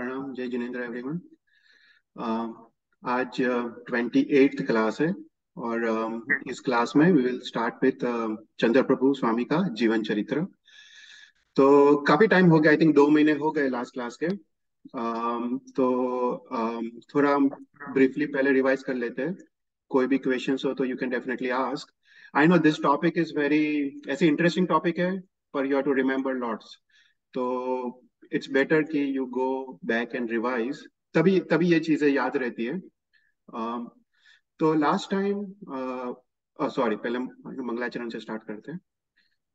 प्रणाम जय जिनेन्द्र एवरीवन आज ट्वेंटी एट्थ क्लास है और uh, इस क्लास में we will start with Chandra Prabhu Swami का जीवन चरित्र तो काफ़ी टाइम हो गया आई थिंक दो महीने हो गए लास्ट क्लास के। Um, तो um, थोड़ा ब्रीफली पहले रिवाइज कर लेते हैं। कोई भी क्वेश्चन हो तो you can definitely ask I know this topic is very ऐसे इंटरेस्टिंग टॉपिक है पर you have to remember lots तो इट्स बेटर कि you go back and revise तभी तभी ये चीज़ें याद रहती है। Uh, तो लास्ट टाइम सॉरी पहले मंगलाचरण से स्टार्ट करते हैं।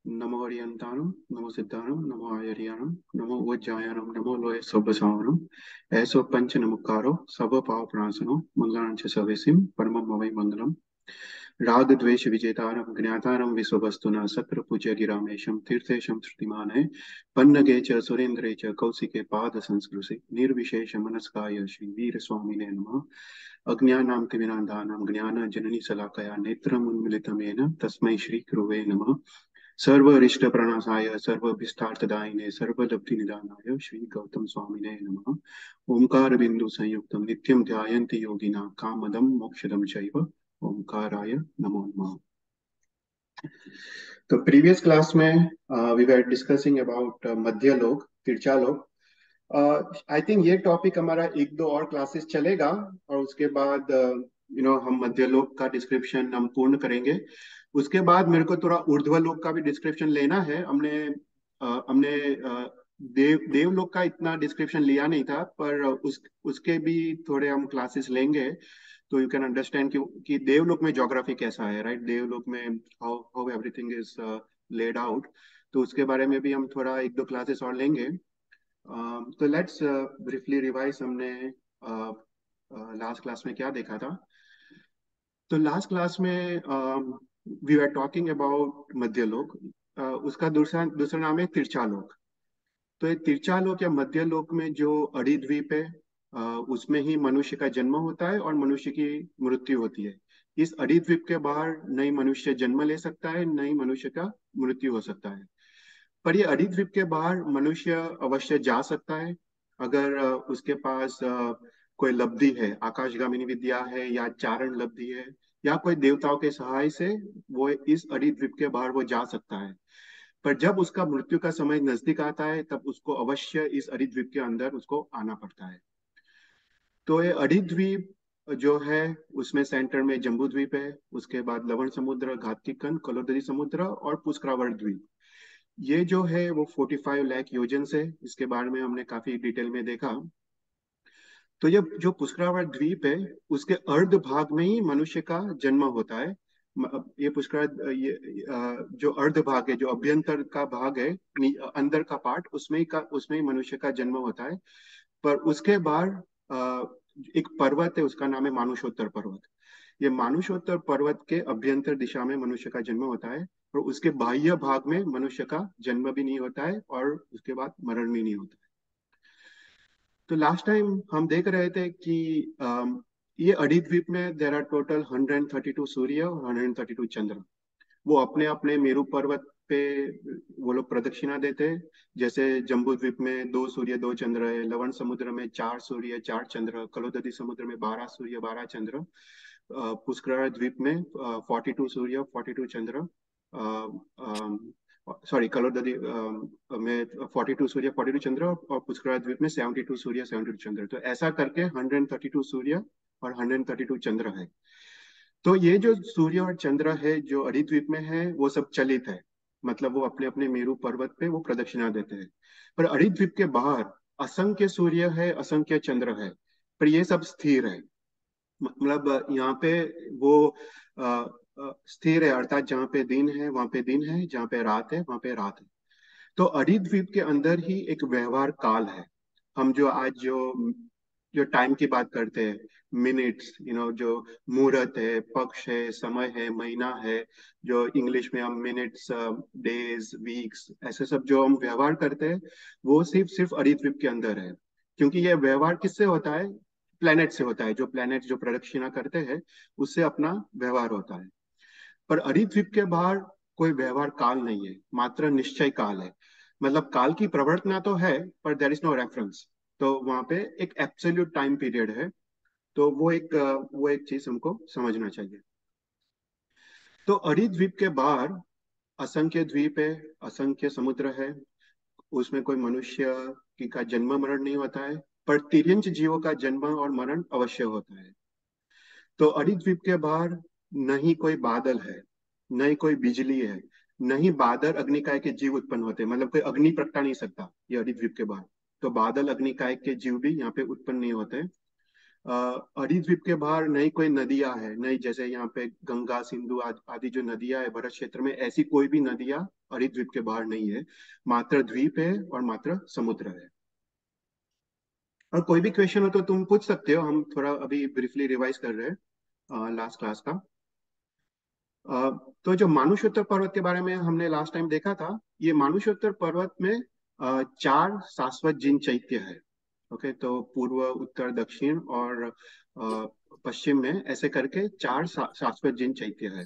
नमो हरियंतानम नमो सिद्धानम नमो आयरियानम नमो उज्जायानम नमो लोय सब सावनम ऐसो पंच नमुकारो सब पाव प्रासनो मंगलांच सवेसिम परमम अवै मंगलम। राग द्वेष विजेतारम ज्ञातारम विश्ववस्तुना सत्र पूज्य गिरामेशम तीर्थेशम श्रुतिमान पन्नगे च सुरेन्द्रे च कौशिके पाद संस्कृति निर्विशेष मनस्काय श्री वीर स्वामी ने नम। अज्ञानां तिमिरान्धानां ज्ञान जननी सलाकया नेत्रम् उन्मिलितमेन तस्मै श्री ध्रुवे नमः। सर्वरिष्ट प्रणासाय सर्वभिष्टार्थदायिने नमः ओंकार बिंदु संयुक्तम नित्यम ध्यायन्ति योगिना कामदम मोक्षदम चैव। ओंकाराय नमो नमः। तो प्रीवियस क्लास में we were discussing about Madhya Lok Tirchha Lok I think ये टॉपिक हमारा एक दो और क्लासेस चलेगा और उसके बाद यू नो हम मध्य लोक का डिस्क्रिप्शन हम पूर्ण करेंगे। उसके बाद मेरे को थोड़ा ऊर्ध्व लोक का भी डिस्क्रिप्शन लेना है। हमने uh, हमने uh, देव देवलोक का इतना डिस्क्रिप्शन लिया नहीं था पर उस उसके भी थोड़े हम क्लासेस लेंगे। तो यू कैन अंडरस्टैंड कि, देवलोक में जोग्राफी कैसा है राइट right? देवलोक में how how everything is laid out तो उसके बारे में भी हम थोड़ा एक दो क्लासेस और लेंगे। Uh, तो लेट्स ब्रीफली रिवाइज हमने लास्ट uh, क्लास uh, में क्या देखा था। तो लास्ट क्लास में we are talking about Madhyalok. उसका दूसरा दूसरा नाम है तिरचालोक तो ये तिरचालोक या मध्यलोक में जो अड़ी द्वीप है उसमें ही मनुष्य का जन्म होता है और मनुष्य की मृत्यु होती है। इस अडिद्वीप के बाहर नई मनुष्य जन्म ले सकता है, नई मनुष्य का मृत्यु हो सकता है। पर ये अडिद्वीप के बाहर मनुष्य अवश्य जा सकता है। अगर उसके पास कोई लब्धि है, आकाशगामिनी विद्या है या चारण लब्धि है या कोई देवताओं के सहाय से वो इस अडिद्वीप के बाहर वो जा सकता है। पर जब उसका मृत्यु का समय नज़दीक आता है, तब उसको अवश्य इस अडिद्वीप के अंदर उसको आना पड़ता है। तो ये अडिद्वीप जो है, उसमें सेंटर में जम्बू द्वीप है, उसके बाद लवण समुद्र घातिकन कलोदरी समुद्र और पुष्करावर द्वीप। ये जो है, वो 45 लाख योजन से, इसके बारे में हमने काफ़ी डिटेल में देखा। तो ये जो पुष्करावर द्वीप है, उसके अर्ध भाग में ही मनुष्य का जन्म होता है। ये पुष्कर ये जो अर्ध भाग है, जो अभ्यंतर का भाग है अंदर का पार्ट उसमें का, उसमें मनुष्य का जन्म होता है। पर उसके बाद एक पर्वत है, उसका नाम है मानुषोत्तर पर्वत। ये मानुषोत्तर पर्वत के अभ्यंतर दिशा में मनुष्य का जन्म होता है और उसके बाह्य भाग में मनुष्य का जन्म भी नहीं होता है और उसके बाद मरण भी नहीं होता है। तो लास्ट टाइम हम देख रहे थे कि ये अडिद्वीप में देर आर टोटल 132 सूर्य और 132 चंद्र। वो अपने अपने मेरु पर्वत पे वो लोग प्रदक्षिणा देते हैं। जैसे जम्बू द्वीप में दो सूर्य, दो चंद्र है, लवण समुद्र में चार सूर्य, चार चंद्र कलोदती समुद्र में बारह सूर्य, बारह चंद्र पुष्कर द्वीप में फोर्टी टू सूर्य फोर्टी टू चंद्र सॉरी कलोदती में फोर्टी टू सूर्य फोर्टी टू चंद्र और पुष्कर द्वीप में सेवेंटी टू सूर्य सेवेंटी टू चंद्र। तो ऐसा करके हंड्रेड थर्टी टू सूर्य और हंड्रेड थर्टी टू चंद्र है। तो ये जो सूर्य और चंद्र है, जो अरिद्वीप में है, वो सब चलित है। मतलब वो अपने अपने मेरु पर्वत पे वो प्रदक्षिणा देते हैं। पर अरिद्वीप के बाहर असंख्य सूर्य है, असंख्य चंद्र है, पर ये सब स्थिर है। मतलब यहाँ पे वो स्थिर है, अर्थात जहाँ पे दिन है, वहाँ पे दिन है, जहाँ पे रात है, वहाँ पे रात है। तो अरिद्वीप के अंदर ही एक व्यवहार काल है। हम जो आज जो जो टाइम की बात करते हैं मिनट्स यू नो जो मुहूर्त है, पक्ष है, समय है, महीना है, जो इंग्लिश में हम मिनट्स डेज़ वीक्स ऐसे सब जो हम व्यवहार करते हैं, वो सिर्फ़ सिर्फ़ अरिद्वीप के अंदर है। क्योंकि ये व्यवहार किससे होता है? प्लेनेट से होता है। जो प्लेनेट जो प्रदक्षिणा करते हैं, उससे अपना व्यवहार होता है। पर अरिद्वीप के बाहर कोई व्यवहार काल नहीं है, मात्र निश्चय काल है। मतलब काल की प्रवर्तना तो है, पर देर इज़ नो रेफरेंस तो वहाँ पे एक एब्सोल्यूट टाइम पीरियड है। तो वो एक वो एक चीज़ हमको समझना चाहिए। तो अड़ी द्वीप के बाहर असंख्य द्वीप है, असंख्य समुद्र है। उसमें कोई मनुष्य की का जन्म मरण नहीं होता है, पर तिरंज जीवों का जन्म और मरण अवश्य होता है। तो अड़ी द्वीप के बाहर न ही कोई बादल है, न ही कोई बिजली है, न ही बादल अग्निकाय के जीव उत्पन्न होते मतलब कोई अग्नि प्रगटा नहीं सकता ये अड़ी द्वीप के बाहर। तो बादल अग्निकाय के जीव भी यहाँ पे उत्पन्न नहीं होते। अड़ी द्वीप के बाहर नई कोई नदियाँ है नई जैसे यहाँ पे गंगा सिंधु आदि जो नदियाँ है भरत क्षेत्र में ऐसी कोई भी नदियाँ अड़ी द्वीप के बाहर नहीं है। मात्र द्वीप है और मात्र समुद्र है। और कोई भी क्वेश्चन हो तो तुम पूछ सकते हो हम थोड़ा अभी ब्रीफली रिवाइज कर रहे हैं लास्ट क्लास का। आ, तो जो मानुषोत्तर पर्वत के बारे में हमने लास्ट टाइम देखा था ये मानुषोत्तर पर्वत में चार शाश्वत जिन चैत्य है ओके तो पूर्व उत्तर दक्षिण और पश्चिम में ऐसे करके चार शाश्वत जिन चैत्य है।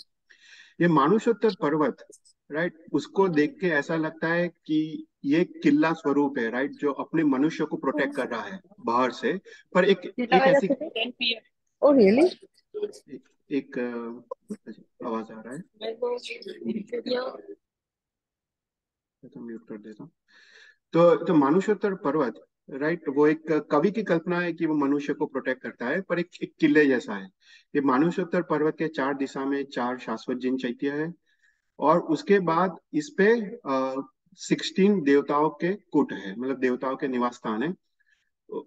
ये मानुषोत्तर पर्वत राइट उसको देख के ऐसा लगता है कि ये किला स्वरूप है राइट जो अपने मनुष्य को प्रोटेक्ट कर रहा है बाहर से पर एक एक ऐसी oh, really? एक, एक आवाज़ आ रहा है। तो म्यूट कर देता हूँ। तो तो मानुषोत्तर पर्वत राइट वो एक कवि की कल्पना है कि वो मनुष्य को प्रोटेक्ट करता है पर एक, एक किले जैसा है। ये मानुषोत्तर पर्वत के चार दिशा में चार शाश्वत जिन चैत्य है और उसके बाद इस पे सिक्सटीन देवताओं के कुट है मतलब देवताओं के निवास स्थान है।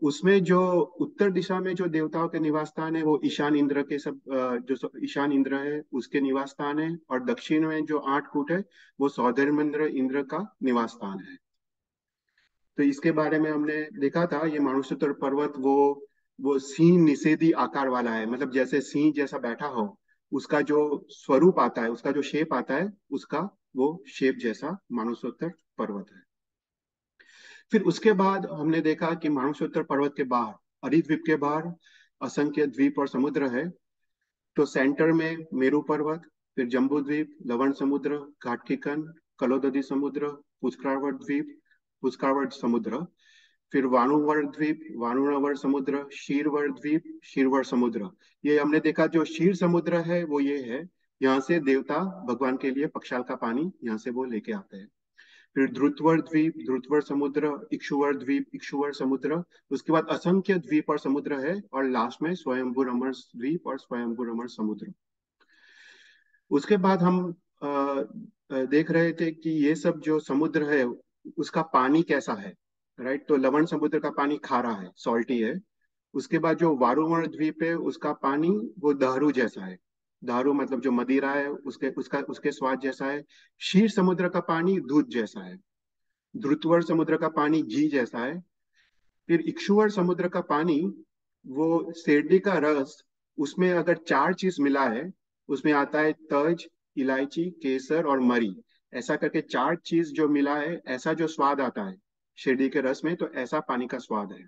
उसमें जो उत्तर दिशा में जो देवताओं के निवास स्थान है वो ईशान इंद्र के सब जो ईशान इंद्र है उसके निवास स्थान है और दक्षिण में जो आठ कूट है वो सौधर्मेंद्र इंद्र का निवास स्थान है। तो इसके बारे में हमने देखा था, ये मानुषोत्तर पर्वत, वो वो सिंह निषेधी आकार वाला है। मतलब जैसे सिंह जैसा बैठा हो, उसका जो स्वरूप आता है, उसका जो शेप आता है, उसका वो शेप जैसा मानुषोत्तर पर्वत है। फिर उसके बाद हमने देखा कि मानुषोत्तर पर्वत के बाहर, अरिद्वीप के बाहर, असंख्य द्वीप और समुद्र है। तो सेंटर में मेरू पर्वत, फिर जम्बू द्वीप, लवण समुद्र घाटकीकन कलोददी समुद्र पुष्करावर्त द्वीप पुष्करावर्त समुद्र फिर वाणुवर द्वीप वाणुवर समुद्र शीरवर द्वीप शीरवर समुद्र। ये हमने देखा जो शीर समुद्र है वो ये है। यहाँ से देवता भगवान के लिए पक्षाल का पानी यहाँ से वो लेके आते हैं। फिर ध्रुतवर द्वीप ध्रुतवर समुद्र इक्षुवर द्वीप इक्षुवर समुद्र। उसके बाद असंख्य द्वीप और समुद्र है और लास्ट में स्वयंभू रमण द्वीप और स्वयंभू रमण समुद्र। उसके बाद हम आ, देख रहे थे कि ये सब जो समुद्र है उसका पानी कैसा है राइट तो लवण समुद्र का पानी खारा है सॉल्टी है। उसके बाद जो वारुवण द्वीप है, उसका पानी वो दारू जैसा है। दारू मतलब जो मदिरा है, उसके, उसका, उसके स्वाद जैसा है। शीर समुद्र का पानी दूध जैसा है। ध्रुतवर समुद्र का पानी घी जैसा है। फिर इक्षुवर समुद्र का पानी, वो सेरडी का रस, उसमें अगर चार चीज़ मिला है, उसमें आता है तज, इलायची, केसर और मरी। ऐसा करके चार चीज़ जो मिला है, ऐसा जो स्वाद आता है, शिरडी के रस में तो ऐसा पानी का स्वाद है।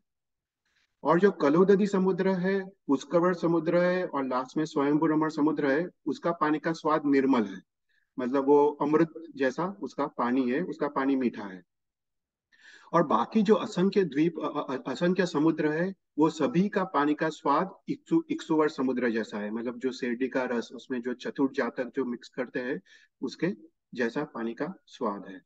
और जो कलोददी समुद्र है पुष्कवर समुद्र है, और लास्ट में स्वयंभू रमण समुद्र है, उसका पानी का स्वाद निर्मल है। मतलब वो अमृत जैसा, उसका पानी है, उसका पानी मीठा है। और बाकी जो असंख्य द्वीप असंख्य समुद्र है, वो सभी का पानी का स्वाद इक्सु इक्सुवर समुद्र जैसा है। मतलब जो शेरडी का रस, उसमें जो चतुर्थ जातक जो मिक्स करते हैं, उसके जैसा पानी का स्वाद है।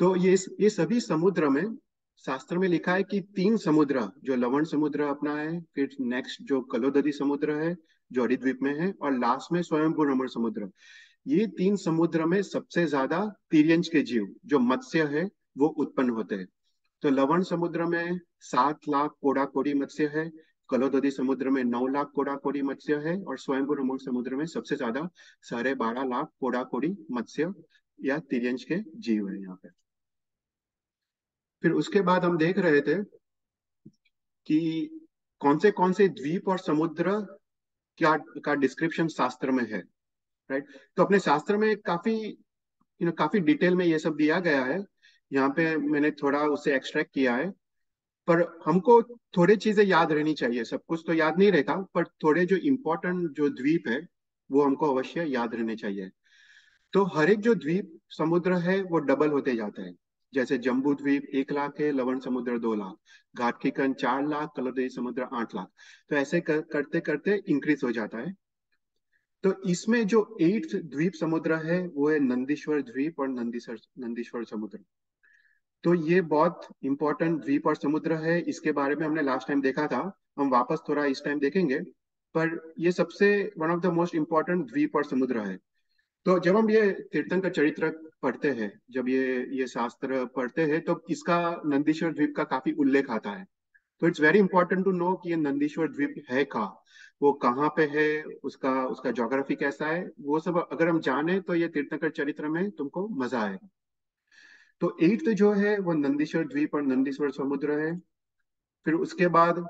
तो ये ये सभी समुद्र में, शास्त्र में लिखा है कि तीन समुद्र, जो लवण समुद्र अपना है, फिर नेक्स्ट जो कलोदरी समुद्र है, जो हरिद्वीप में है, और लास्ट में स्वयंभू रमण समुद्र। ये तीन समुद्र में सबसे ज़्यादा तिरंज के जीव, जो मत्स्य है, वो उत्पन्न होते हैं। तो लवण समुद्र में सात लाख कोड़ा कोड़ी मत्स्य है कलोदरी समुद्र में नौ लाख कोड़ा कोड़ी मत्स्य है और स्वयंभू रमण समुद्र में सबसे ज़्यादा साढ़े बारह लाख कोड़ा कोड़ी मत्स्य या तिरंज के जीव है यहाँ पे। फिर उसके बाद हम देख रहे थे कि कौन से कौन से द्वीप और समुद्र क्या, का डिस्क्रिप्शन शास्त्र में है राइट तो अपने शास्त्र में काफ़ी यू नो काफ़ी डिटेल में ये सब दिया गया है। यहाँ पे मैंने थोड़ा उसे एक्सट्रैक्ट किया है। पर हमको थोड़ी चीज़ें याद रहनी चाहिए। सब कुछ तो याद नहीं रहता पर थोड़े जो इम्पोर्टेंट जो द्वीप है वो हमको अवश्य याद रहने चाहिए। तो हर एक जो द्वीप समुद्र है वो डबल होते जाता है। जैसे जम्बू द्वीप एक लाख है लवण समुद्र दो लाख। घाट की कन चार लाख कलरदेवी समुद्र आठ लाख। तो ऐसे कर, करते करते इंक्रीज हो जाता है। तो इसमें जो एट द्वीप समुद्र है वो है नंदीश्वर द्वीप और नंदीश्वर नंदीश्वर समुद्र। तो ये बहुत इंपॉर्टेंट द्वीप और समुद्र है। इसके बारे में हमने लास्ट टाइम देखा था। हम वापस थोड़ा इस टाइम देखेंगे। पर ये सबसे one of the most important द्वीप और समुद्र है। तो जब हम ये तीर्थंकर चरित्र पढ़ते हैं, जब ये ये शास्त्र पढ़ते हैं तो इसका नंदीश्वर द्वीप का काफ़ी उल्लेख आता है। तो it's very important to know कि ये नंदीश्वर द्वीप है कहा। वो कहाँ पे है? उसका उसका जोग्राफी कैसा है? वो सब अगर हम जाने तो ये तीर्थंकर चरित्र में तुमको मज़ा आएगा। तो एट्थ जो है, वो नंदीश्वर द्वीप और नंदीश्वर समुद्र है। फिर उसके बाद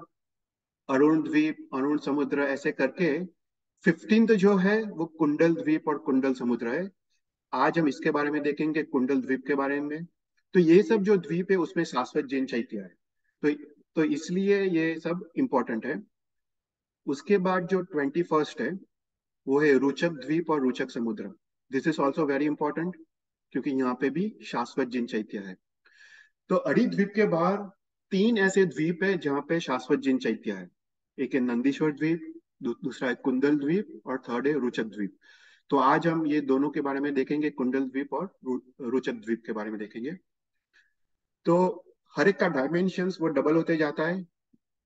अरुण द्वीप, अरुण समुद्र ऐसे करके फिफ्टींथ जो है, वो कुंडल द्वीप और कुंडल समुद्र है। आज हम इसके बारे में देखेंगे, कुंडल द्वीप के बारे में। तो ये सब जो द्वीप है, उसमें शाश्वत जैन चैत्य है। तो तो इसलिए ये सब इंपॉर्टेंट है। उसके बाद जो ट्वेंटी फ़र्स्ट है, वो है रुचक द्वीप और रुचक समुद्र। This is also very important क्योंकि यहाँ पे भी शाश्वत जिन चैत्य है। तो अड़ी द्वीप के बाहर तीन ऐसे द्वीप है जहाँ पे शाश्वत जिन चैत्य है। एक है नंदीश्वर द्वीप दूसरा है कुंदल द्वीप और थर्ड है रुचक द्वीप। तो आज हम ये दोनों के बारे में देखेंगे, कुंडल द्वीप और रुचक द्वीप के बारे में देखेंगे। तो हर एक का डायमेंशन वो डबल होते जाता है।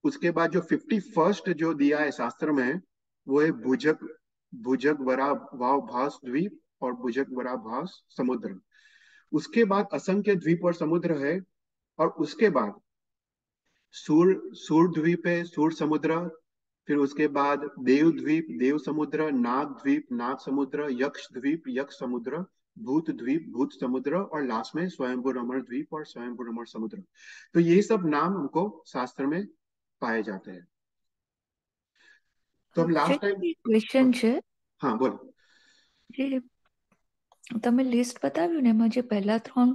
उसके बाद जो फिफ्टी फ़र्स्ट जो दिया है शास्त्र में, वो है भुजक भुजक वरा वाव भास द्वीप और बुजक बरा भास समुद्र। उसके बाद असंख्य द्वीप और समुद्र है और उसके बाद सूर सूर द्वीप है सूर समुद्र फिर उसके बाद देव द्वीप देव समुद्र नाग द्वीप नाग समुद्र यक्ष द्वीप यक्ष समुद्र भूत द्वीप भूत समुद्र और लास्ट में स्वयंभू रमण द्वीप और स्वयंभू रमण समुद्र। तो ये सब नाम हमको शास्त्र में पाए जाते हैं। तो हम लास्ट टाइम क्वेश्चन हाँ बोलो। તમે લિસ્ટ બતાવ્યું ને એમાં જે પહેલા ત્રણ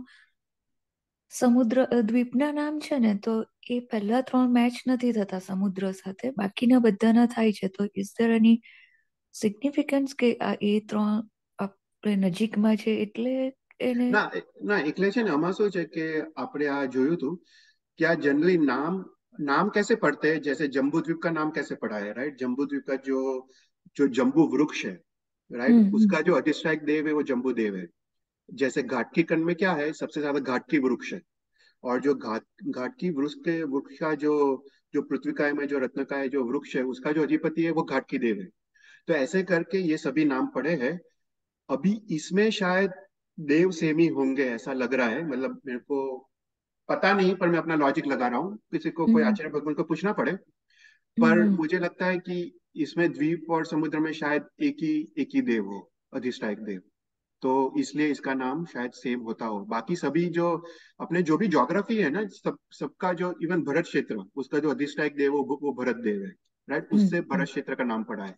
સમુદ્ર દ્વીપના નામ છે ને તો એ પહેલા ત્રણ મેચ નથી થતા સમુદ્ર સાથે બાકીના બધાના થાય છે તો ઇઝ ધેર એની સિગ્નિફિકન્સ કે આ એ ત્રણ આપણે નજીકમાં છે એટલે એને ના ના એટલે છે ને આમાં શું છે કે આપણે આ જોયું હતું કે આ જનરલી નામ नाम कैसे पढ़ते हैं जैसे जम्बू द्वीप का नाम कैसे पढ़ा है राइट जम्बू द्वीप का जो जो जम्बू वृक्ष है राइट हम्म, हम्म। उसका जो अधिष्ठायक देव है वो जम्बू देव है। जैसे घाटकी कंड में क्या है? सबसे ज़्यादा घाटकी वृक्ष है। और जो घाट घाट की वृक्ष के वृक्ष का जो जो पृथ्वीकाय में जो रत्नकाय जो वृक्ष है उसका जो अधिपति है वो घाटकी देव है। तो ऐसे करके ये सभी नाम पड़े हैं। अभी इसमें शायद देव सेमी होंगे ऐसा लग रहा है। मतलब मेरे को पता नहीं पर मैं अपना लॉजिक लगा रहा हूँ। किसी को कोई हम्म। आचार्य भगवान को पूछना पड़े। पर हम्म। मुझे लगता है कि इसमें द्वीप और समुद्र में शायद एक ही एक ही देव हो अधिष्ठायक देव तो इसलिए इसका नाम शायद सेम होता हो बाकी सभी जो अपने जो भी जोग्राफी है ना सब सबका जो इवन भरत क्षेत्र उसका जो अधिष्ठायक देव हो वो भरत देव है राइट हम्म, उससे भरत क्षेत्र का नाम पड़ा है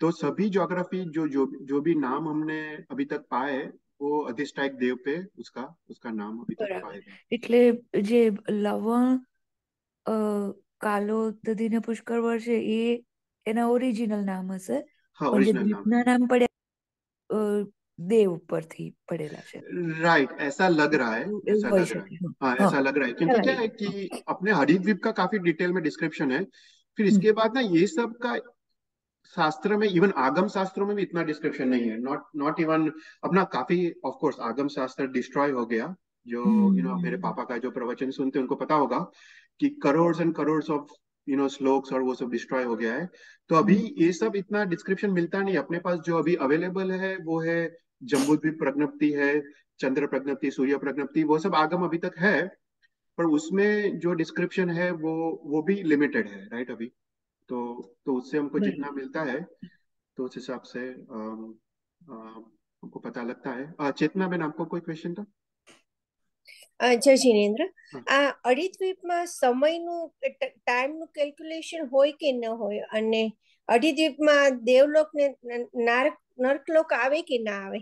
तो सभी जोग्राफी जो जो जो भी नाम हमने अभी तक पाए वो अधिष्ठायक देव पे उसका उसका नाम अभी तक पाएगा એટલે જે લવણ કાલો દધીને પુષ્કર વર્ષે એ એના ઓરિજિનલ નામ હશે હા ઓરિજિનલ નામ નામ પડ્યા देव पर थी पड़ेला से राइट ऐसा लग रहा है ऐसा लग रहा है हाँ ऐसा लग रहा है क्योंकि क्या है कि अपने हरिद्वीप का काफी डिटेल में डिस्क्रिप्शन है फिर इसके बाद ना ये सब का शास्त्र में इवन आगम शास्त्रों में भी इतना डिस्क्रिप्शन नहीं है नॉट नॉट इवन अपना काफी ऑफ कोर्स आगम शास्त्र डिस्ट्रॉय हो गया जो यू नो मेरे पापा का जो प्रवचन सुनते उनको पता होगा कि crore and crore of you know shlokas और वो सब डिस्ट्रॉय हो गया है। तो अभी हम्म। ये सब इतना डिस्क्रिप्शन मिलता नहीं। अपने पास जो अभी अवेलेबल है वो है जम्बूद्वीप प्रज्ञप्ति है चंद्र प्रज्ञप्ति सूर्य प्रज्ञप्ति वो सब आगम अभी तक है पर उसमें जो डिस्क्रिप्शन है वो वो भी लिमिटेड है राइट अभी? तो तो उससे हमको जितना मिलता है तो उस हिसाब से आ, आ, हमको पता लगता है। चेतना बेन आपको कोई क्वेश्चन था? જય જીનેન્દ્ર આ અડીદ્વીપમાં સમયનું ટાઈમનું કેલ્ક્યુલેશન હોય કે ન હોય અને અડીદ્વીપમાં દેવલોક ને નારક નર્કલોક આવે કે ના આવે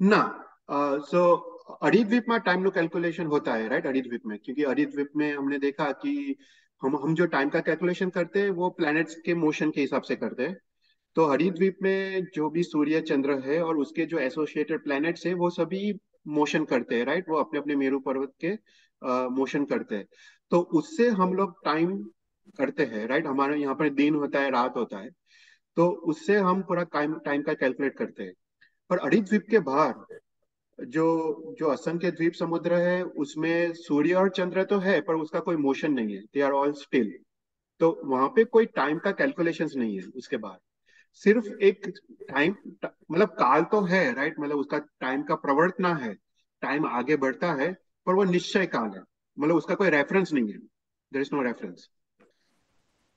ना सो अड़ीद्वीप में टाइम नो कैलकुलेशन होता है राइट अड़ीद्वीप में क्योंकि अड़ीद्वीप में हमने देखा कि हम हम जो टाइम का कैलकुलेशन करते हैं वो प्लैनेट्स के मोशन के हिसाब से करते हैं तो हरिद्वीप में जो भी सूर्य चंद्र है और उसके जो एसोसिएटेड प्लैनेट्स है वो सभी मोशन करते हैं राइट वो अपने अपने मेरू पर्वत के मोशन करते हैं। तो उससे हम लोग टाइम करते हैं राइट हमारे यहाँ पर दिन होता है, रात होता है। तो उससे हम पूरा टाइम का कैलकुलेट करते हैं। पर अड़ी द्वीप के बाहर, जो जो असंख्य द्वीप समुद्र है, उसमें सूर्य और चंद्र तो है, पर उसका कोई मोशन नहीं है। दे आर ऑल स्टिल तो वहाँ पे कोई टाइम का कैलकुलेशन नहीं है, उसके बाद। सिर्फ़ एक टाइम मतलब काल तो है राइट मतलब उसका टाइम का प्रवर्तना है टाइम आगे बढ़ता है, पर वो निश्चय काल है। मतलब उसका कोई रेफरेंस नहीं है। देर इज़ नो रेफरेंस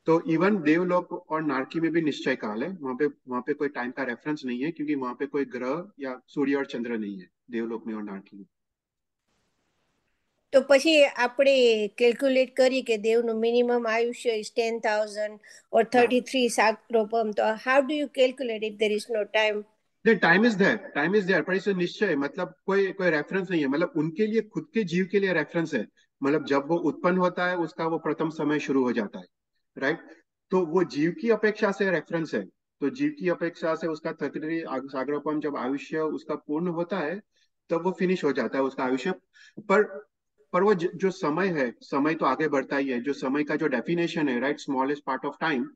तो इवन देवलोक और नारकी में भी निश्चय काल है। वहाँ पे वहाँ पे कोई टाइम का रेफरेंस नहीं है, क्योंकि वहाँ पे कोई ग्रह या सूर्य और चंद्र नहीं है, देवलोक में और नारकी में। તો પછી આપણે કેલ્ક્યુલેટ કરીએ કે દેવનું મિનિમમ આયુષ્ય is ten thousand or thirty three સાક્રોપમ તો how do you calculate if there is no time time is there time is there पर इसे निश्चय मतलब कोई कोई रेफरेंस नहीं है मतलब उनके लिए खुद के जीव के लिए रेफरेंस है मतलब जब वो उत्पन्न होता है उसका वो प्रथम समय शुरू हो जाता है राइट तो वो जीव की अपेक्षा से रेफरेंस है तो जीव की अपेक्षा से उसका थर्टी सागरोपम जब आयुष्य उसका पूर्ण होता है तब वो फिनिश हो जाता है उसका आयुष्य पर पर वो जो समय है समय तो आगे बढ़ता ही है जो समय का जो डेफिनेशन है right smallest part of time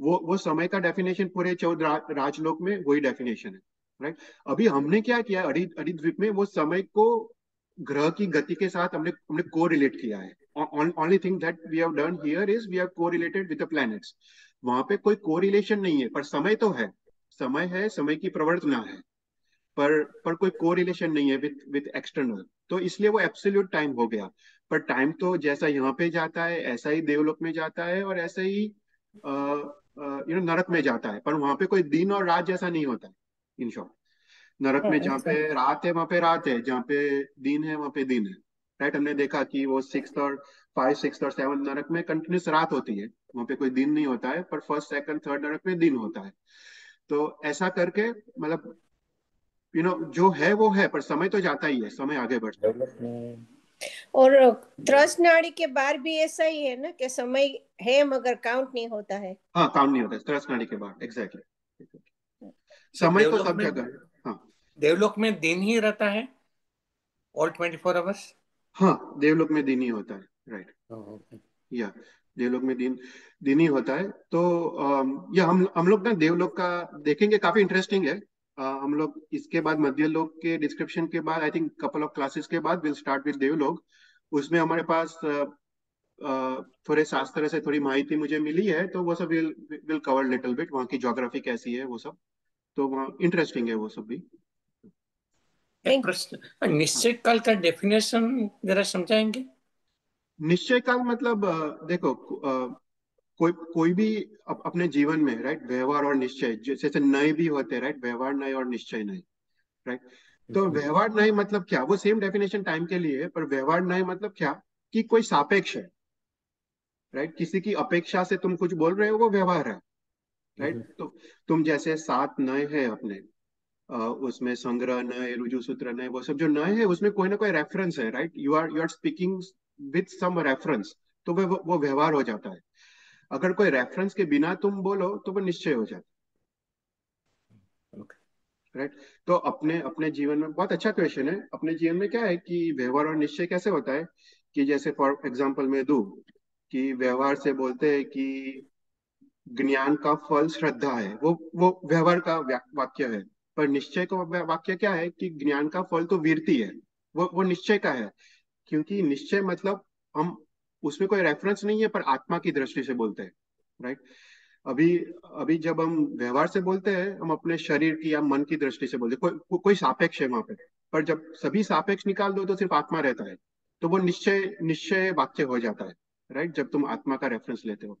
वो वो समय का डेफिनेशन पूरे चौदह रा, राजलोक में वही डेफिनेशन है राइट अभी हमने क्या किया अड़ी अड़ी द्वीप में वो समय को ग्रह की गति के साथ हमने हमने को रिलेट किया है। Only thing that we have done here is we have को रिलेटेड विद द प्लैनेट्स वहाँ पे कोई को रिलेशन नहीं है पर समय तो है। समय है समय की प्रवर्तना है। पर पर कोई को रिलेशन नहीं है विद विद एक्सटर्नल तो इसलिए वो एब्सोल्यूट टाइम हो गया. पर टाइम तो जैसा यहाँ पे जाता है ऐसा ही देवलोक में जाता है और ऐसा ही यू नो नरक में जाता है. पर वहाँ पे कोई दिन और रात जैसा नहीं होता है इन शॉर्ट नरक में जहाँ पे रात है वहाँ पे रात है. जहाँ पे दिन है वहाँ पे दिन है. राइट हमने देखा कि वो सिक्स और फाइव सिक्स और सेवन नरक में कंटिन्यूस रात होती है. वहाँ पे कोई दिन नहीं होता है पर फ़र्स्ट सेकंड थर्ड नरक में दिन होता है. तो ऐसा करके मतलब यू नो जो है वो है पर समय तो जाता ही है समय आगे बढ़ता है। और त्रस नाड़ी के बाहर भी ऐसा ही है ना कि समय है मगर काउंट नहीं होता है। हाँ काउंट नहीं होता है त्रस नाड़ी के बाद एग्जैक्टली समय तो सब जगह हाँ देवलोक में दिन ही रहता है ऑल ट्वेंटी फोर आवर्स हाँ देवलोक में दिन ही होता है राइट या देवलोक में दिन दिन ही होता है। तो या हम हम लोग ना देवलोक का देखेंगे काफ़ी इंटरेस्टिंग है। हम लोग इसके बाद मध्य लोग के डिस्क्रिप्शन के बाद I think couple of classes के बाद विल स्टार्ट विद देवलोक उसमें हमारे पास थोड़े शास्त्र से थोड़ी माहिती मुझे मिली है तो वो सब will will cover little bit वहाँ की ज्योग्राफी कैसी है वो सब। तो वहाँ इंटरेस्टिंग है वो सब भी। निश्चय काल का डेफिनेशन जरा समझाएँगे? निश्चय काल मतलब देखो कोई कोई भी अप, अपने जीवन में राइट व्यवहार और निश्चय जैसे नए भी होते हैं राइट व्यवहार नए और निश्चय नए राइट तो। व्यवहार नए मतलब क्या? वो सेम डेफिनेशन टाइम के लिए है पर व्यवहार नए मतलब क्या? कि कोई सापेक्ष है राइट किसी की अपेक्षा से तुम कुछ बोल रहे हो वो व्यवहार है राइट हम्म। तो तुम जैसे सात नए है अपने उसमें संग्रह नए रुजु सूत्र नए वो सब जो नए है उसमें कोई ना कोई रेफरेंस है right you are you are speaking with some reference तो वो वो व्यवहार हो जाता है। अगर कोई रेफरेंस के बिना तुम बोलो तो वो निश्चय हो जाता राइट right? तो अपने अपने जीवन में बहुत अच्छा क्वेश्चन है। अपने जीवन में क्या है कि व्यवहार और निश्चय कैसे होता है? कि जैसे फॉर एग्ज़ाम्पल में दू कि व्यवहार से बोलते हैं कि ज्ञान का फल श्रद्धा है। वो वो व्यवहार का वाक्य है। पर निश्चय का वाक्य क्या है कि ज्ञान का फल तो वीरती है। वो वो निश्चय का है। क्योंकि निश्चय मतलब हम उसमें कोई रेफरेंस नहीं है, पर आत्मा की दृष्टि से बोलते हैं राइट अभी अभी जब हम व्यवहार से बोलते हैं, हम अपने शरीर की या मन की दृष्टि से बोलते हैं। कोई कोई सापेक्ष है वहाँ पे। पर जब सभी सापेक्ष निकाल दो तो सिर्फ़ आत्मा रहता है। तो वो निश्चय निश्चय वाक्य हो जाता है राइट जब तुम आत्मा का रेफरेंस लेते हो।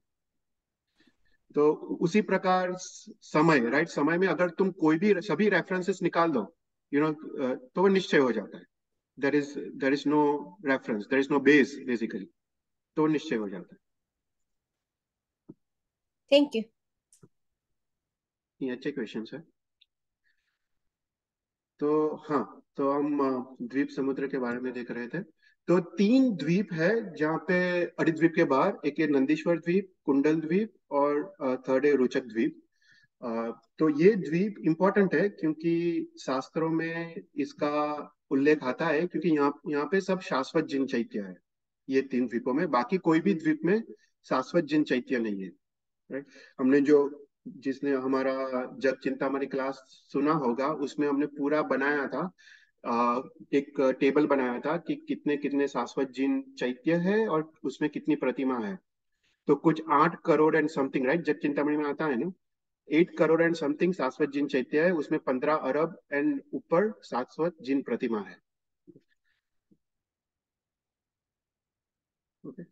तो उसी प्रकार समय राइट समय में अगर तुम कोई भी, सभी रेफरेंसेस निकाल दो यू नो तो वो निश्चय हो जाता है। There is there is no reference there is no base basically तो निश्चय हो जाता है। थैंक यू ये अच्छे क्वेश्चन है तो हाँ तो हम द्वीप समुद्र के बारे में देख रहे थे। तो तीन द्वीप है जहाँ पे अरिद्वीप के बाहर एक है नंदीश्वर द्वीप कुंडल द्वीप और थर्ड है रोचक द्वीप। तो ये द्वीप इंपॉर्टेंट है क्योंकि शास्त्रों में इसका उल्लेख आता है क्योंकि यहाँ यहाँ पे सब शाश्वत जिन चैत्य है। ये तीन द्वीपों में, बाकी कोई भी द्वीप में शाश्वत जिन चैत्य नहीं है राइट हमने जो, जिसने हमारा जग चिंतामणि क्लास सुना होगा, उसमें हमने पूरा बनाया था एक टेबल बनाया था कि कितने कितने शाश्वत जिन चैत्य है और उसमें कितनी प्रतिमा है। तो कुछ आठ करोड़ एंड समथिंग राइट जब चिंतामणि में आता है ना एट करोड़ एंड समथिंग शाश्वत जिन चैत्य है, उसमें पंद्रह अरब एंड ऊपर शाश्वत जिन प्रतिमा है। Okay.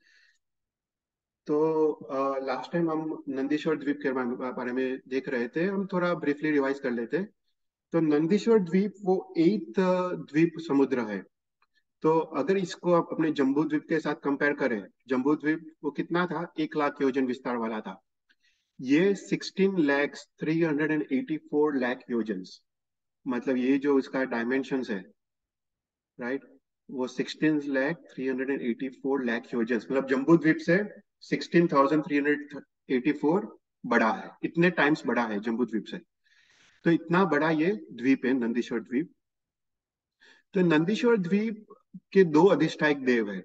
तो लास्ट टाइम हम नंदीश्वर द्वीप के बारे में देख रहे थे, हम थोड़ा ब्रीफली रिवाइज कर लेते। तो नंदीश्वर द्वीप, वो एट द्वीप समुद्र है। तो अगर इसको आप अपने जम्बू द्वीप के साथ कंपेयर करें, जम्बू द्वीप वो कितना था? एक लाख योजन विस्तार वाला था। ये 16 लैक्स 384 लैख योजन्स मतलब ये जो इसका डायमेंशन है राइट वो 16 लैख 384 लैख योजन्स मतलब जम्बू द्वीप से 16,384 बड़ा है। इतने टाइम्स बड़ा है जम्बू द्वीप से। तो इतना बड़ा ये द्वीप है नंदीश्वर द्वीप। तो नंदीश्वर द्वीप के दो अधिष्ठायक देव है।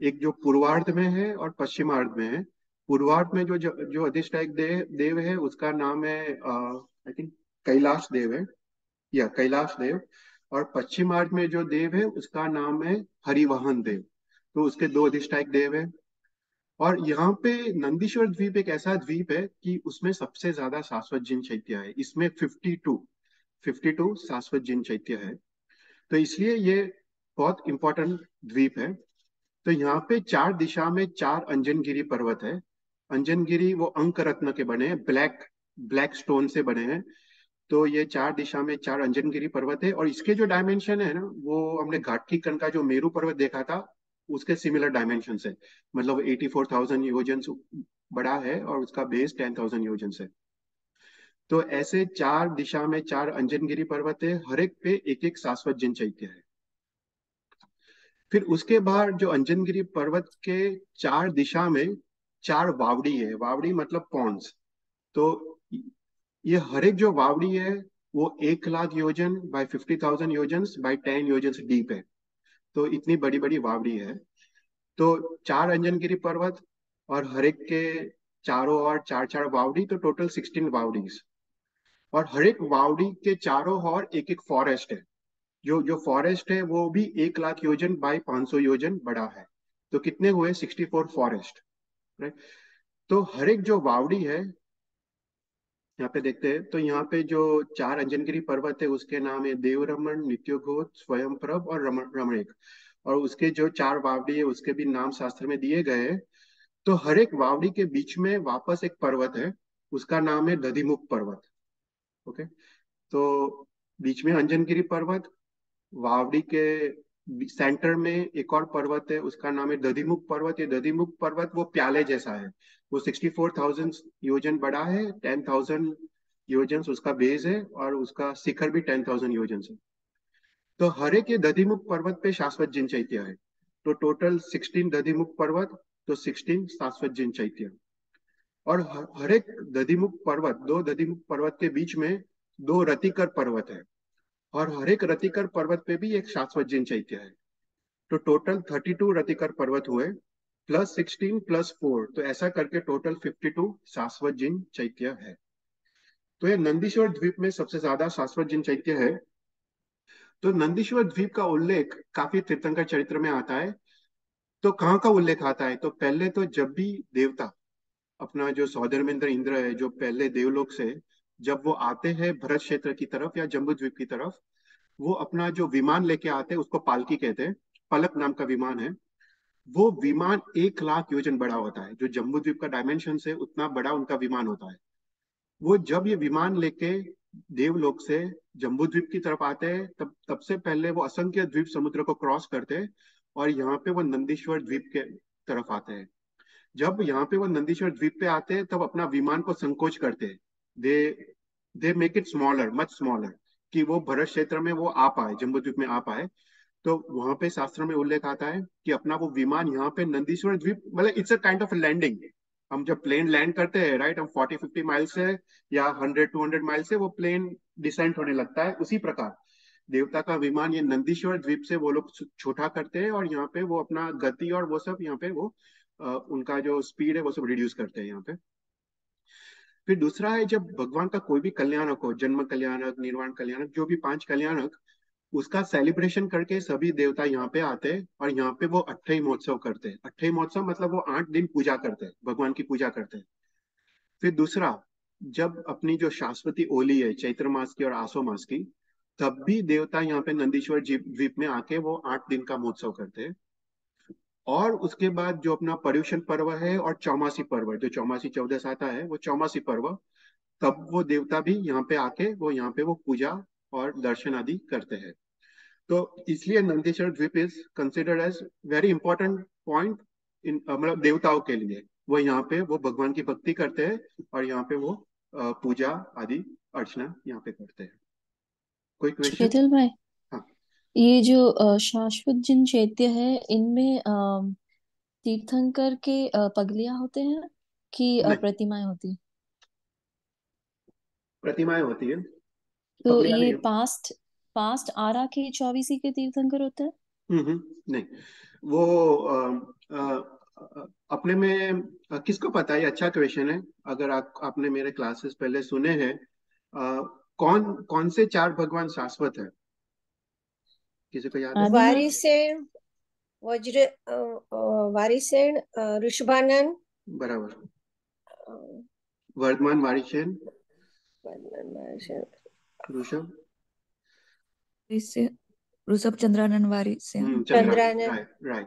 एक जो पूर्वार्ध में है और पश्चिमार्ध में है। पूर्वार्ध में जो जो अधिष्ठायक देव देव है उसका नाम है आई थिंक कैलाश देव है। या कैलाश देव। और पश्चिमार्ध में जो देव है, उसका नाम है हरिवाहन देव। तो उसके दो अधिष्ठायक देव है। और यहाँ पे नंदीश्वर द्वीप एक ऐसा द्वीप है कि उसमें सबसे ज़्यादा शाश्वत जिन चैत्य है, इसमें 52 52 शाश्वत जिन चैत्य है। तो इसलिए ये बहुत इंपॉर्टेंट द्वीप है। तो यहाँ पे चार दिशा में चार अंजनगिरी पर्वत है। अंजनगिरी वो अंक रत्न के बने हैं, ब्लैक ब्लैक स्टोन से बने हैं। तो ये चार दिशा में चार अंजनगिरी पर्वत है और इसके जो डायमेंशन है ना, वो हमने घाटकी कन का जो मेरू पर्वत देखा था, उसके सिमिलर डायमेंशन है। मतलब एटी फोर थाउज़ेंड योजन बड़ा है और उसका बेस टेन थाउज़ेंड योजन है तो ऐसे चार दिशा में चार अंजनगिरी पर्वत है, हर एक पे एक एक शाश्वत जिन चैत्य है। फिर उसके बाद जो अंजनगिरी पर्वत के चार दिशा में चार वावड़ी है। वावड़ी मतलब पॉन्स तो ये हर एक जो वावड़ी है, वो एक लाख योजन बाय फिफ्टी थाउज़ेंड योजन बाय टेन योजन डीप है। तो इतनी बड़ी बड़ी वावड़ी है। तो चार अंजनगिरी पर्वत और हर एक के चारों और चार चार वावड़ी तो टोटल सिक्सटीन वावड़ीज और हर एक वावड़ी के चारों और एक एक फॉरेस्ट है। जो जो फॉरेस्ट है, वो भी एक लाख योजन बाय पाँच सौ योजन बड़ा है। तो कितने हुए? सिक्सटी फोर फॉरेस्ट राइट तो हर एक जो वावड़ी है यहाँ पे देखते हैं तो यहाँ पे जो चार अंजनगिरी पर्वत है, उसके नाम है देवरमन स्वयं प्रभ और रमण, रमणेक। और उसके जो चार वावड़ी है, उसके भी नाम शास्त्र में दिए गए हैं। तो हर एक वावड़ी के बीच में वापस एक पर्वत है, उसका नाम है दधिमुख पर्वत। ओके? तो बीच में अंजनगिरी पर्वत वावड़ी के सेंटर में एक और पर्वत है, उसका नाम है दधिमुख पर्वत। ये दधिमुख पर्वत वो प्याले जैसा है। वो सिक्सटी फोर थाउज़ेंड योजन बड़ा है टेन थाउज़ेंड योजन उसका बेस है और उसका शिखर भी टेन थाउज़ेंड योजन है। तो हर एक ये दधिमुख पर्वत पे शाश्वत जिन चैत्य है। तो टोटल सिक्सटीन दधिमुख पर्वत तो सिक्सटीन शाश्वत जिन चैत्य। और हर एक दधिमुख पर्वत, दो दधिमुख पर्वत के बीच में दो रतिकर पर्वत है। और हर एक रतिकर पर्वत पे भी एक शाश्वत जिन चैत्य है। तो टोटल थर्टी टू रतिकर पर्वत हुए प्लस सिक्सटीन प्लस फोर तो ऐसा करके टोटल फिफ्टी टू शाश्वत जिन चैत्य है। तो यह नंदीश्वर द्वीप में सबसे ज़्यादा शाश्वत जिन चैत्य है। तो नंदीश्वर द्वीप का उल्लेख काफ़ी तीर्थंकर चरित्र में आता है। तो कहाँ का उल्लेख आता है? तो पहले तो जब भी देवता, अपना जो सौधर्मेंद्र इंद्र है, जो पहले देवलोक से जब वो आते हैं भरत क्षेत्र की तरफ़ या जम्बू द्वीप की तरफ़, वो अपना जो विमान लेके आते हैं, उसको पालकी कहते हैं, पलक नाम का विमान है, वो विमान एक लाख योजन बड़ा होता है, जो जम्बू द्वीप का डायमेंशन से उतना बड़ा उनका विमान होता है। वो जब ये विमान लेके देवलोक से जम्बू द्वीप की तरफ़ आते हैं, तब तब से पहले वो असंख्य द्वीप समुद्र को क्रॉस करते हैं और यहाँ पे वो नंदीश्वर द्वीप के तरफ़ आते हैं। जब यहाँ पे वो नंदीश्वर द्वीप पे आते हैं, तब अपना विमान को संकोच करते हैं। They they make it smaller much smaller कि वो भरत क्षेत्र में वो आ पाए जम्बू द्वीप में आ पाए। तो वहाँ पे शास्त्र में उल्लेख आता है कि अपना वो विमान यहाँ पे नंदीश्वर द्वीप मतलब it's a kind of landing हम जब प्लेन लैंड करते हैं राइट हम फोर्टी फिफ्टी माइल से या हंड्रेड टू हंड्रेड माइल से वो प्लेन डिसेंट होने लगता है उसी प्रकार। देवता का विमान ये नंदीश्वर द्वीप से वो लोग छोटा करते हैं और यहाँ पे वो अपना गति और वो सब यहाँ पे वो आ, उनका जो स्पीड है वो सब रिड्यूस करते हैं यहाँ पे। फिर दूसरा है जब भगवान का कोई भी कल्याणक हो, जन्म कल्याणक, निर्वाण कल्याणक, जो भी पाँच कल्याणक, उसका सेलिब्रेशन करके सभी देवता यहाँ पे आते हैं और यहाँ पे वो अट्ठाई महोत्सव करते हैं। अट्ठाई महोत्सव मतलब वो आठ दिन पूजा करते हैं, भगवान की पूजा करते हैं। फिर दूसरा, जब अपनी जो शाश्वती ओली है, चैत्र मास की और आसो मास की, तब भी देवता यहाँ पे नंदीश्वर द्वीप में आके वो आठ दिन का महोत्सव करते हैं। और उसके बाद जो अपना पर्यूषण पर्व है और चौमासी पर्व जो चौमासी चौदह आता है वो चौमासी पर्व तब वो देवता भी यहाँ पे आके वो यहाँ पे वो पूजा और दर्शन आदि करते हैं। तो इसलिए नंदीश्वर द्वीप is considered as very important point in मतलब देवताओं के लिए। वो यहाँ पे वो भगवान की भक्ति करते हैं और यहाँ पे वो पूजा आदि अर्चना यहाँ पे करते हैं। कोई क्वेश्चन भाई। ये जो शाश्वत जिन चैत्य है इनमें तीर्थंकर के पगलिया होते हैं कि प्रतिमाएँ होती प्रतिमाएँ होती है। तो ये पास्ट पास्ट आरा के चौबीसी के तीर्थंकर होते हैं? हम्म, हम्म नहीं। वो आ, आ, अपने में किसको पता है? अच्छा क्वेश्चन है। अगर आप आपने मेरे क्लासेस पहले सुने हैं कौन कौन से चार भगवान शाश्वत है? किसी को याद है वारिसेन वज्र वारिसेन ऋषभानंद बराबर। वर्धमान वारिसेन ऋषभ? चंद्रानन वारी से हम्म, चंद्रानन राइट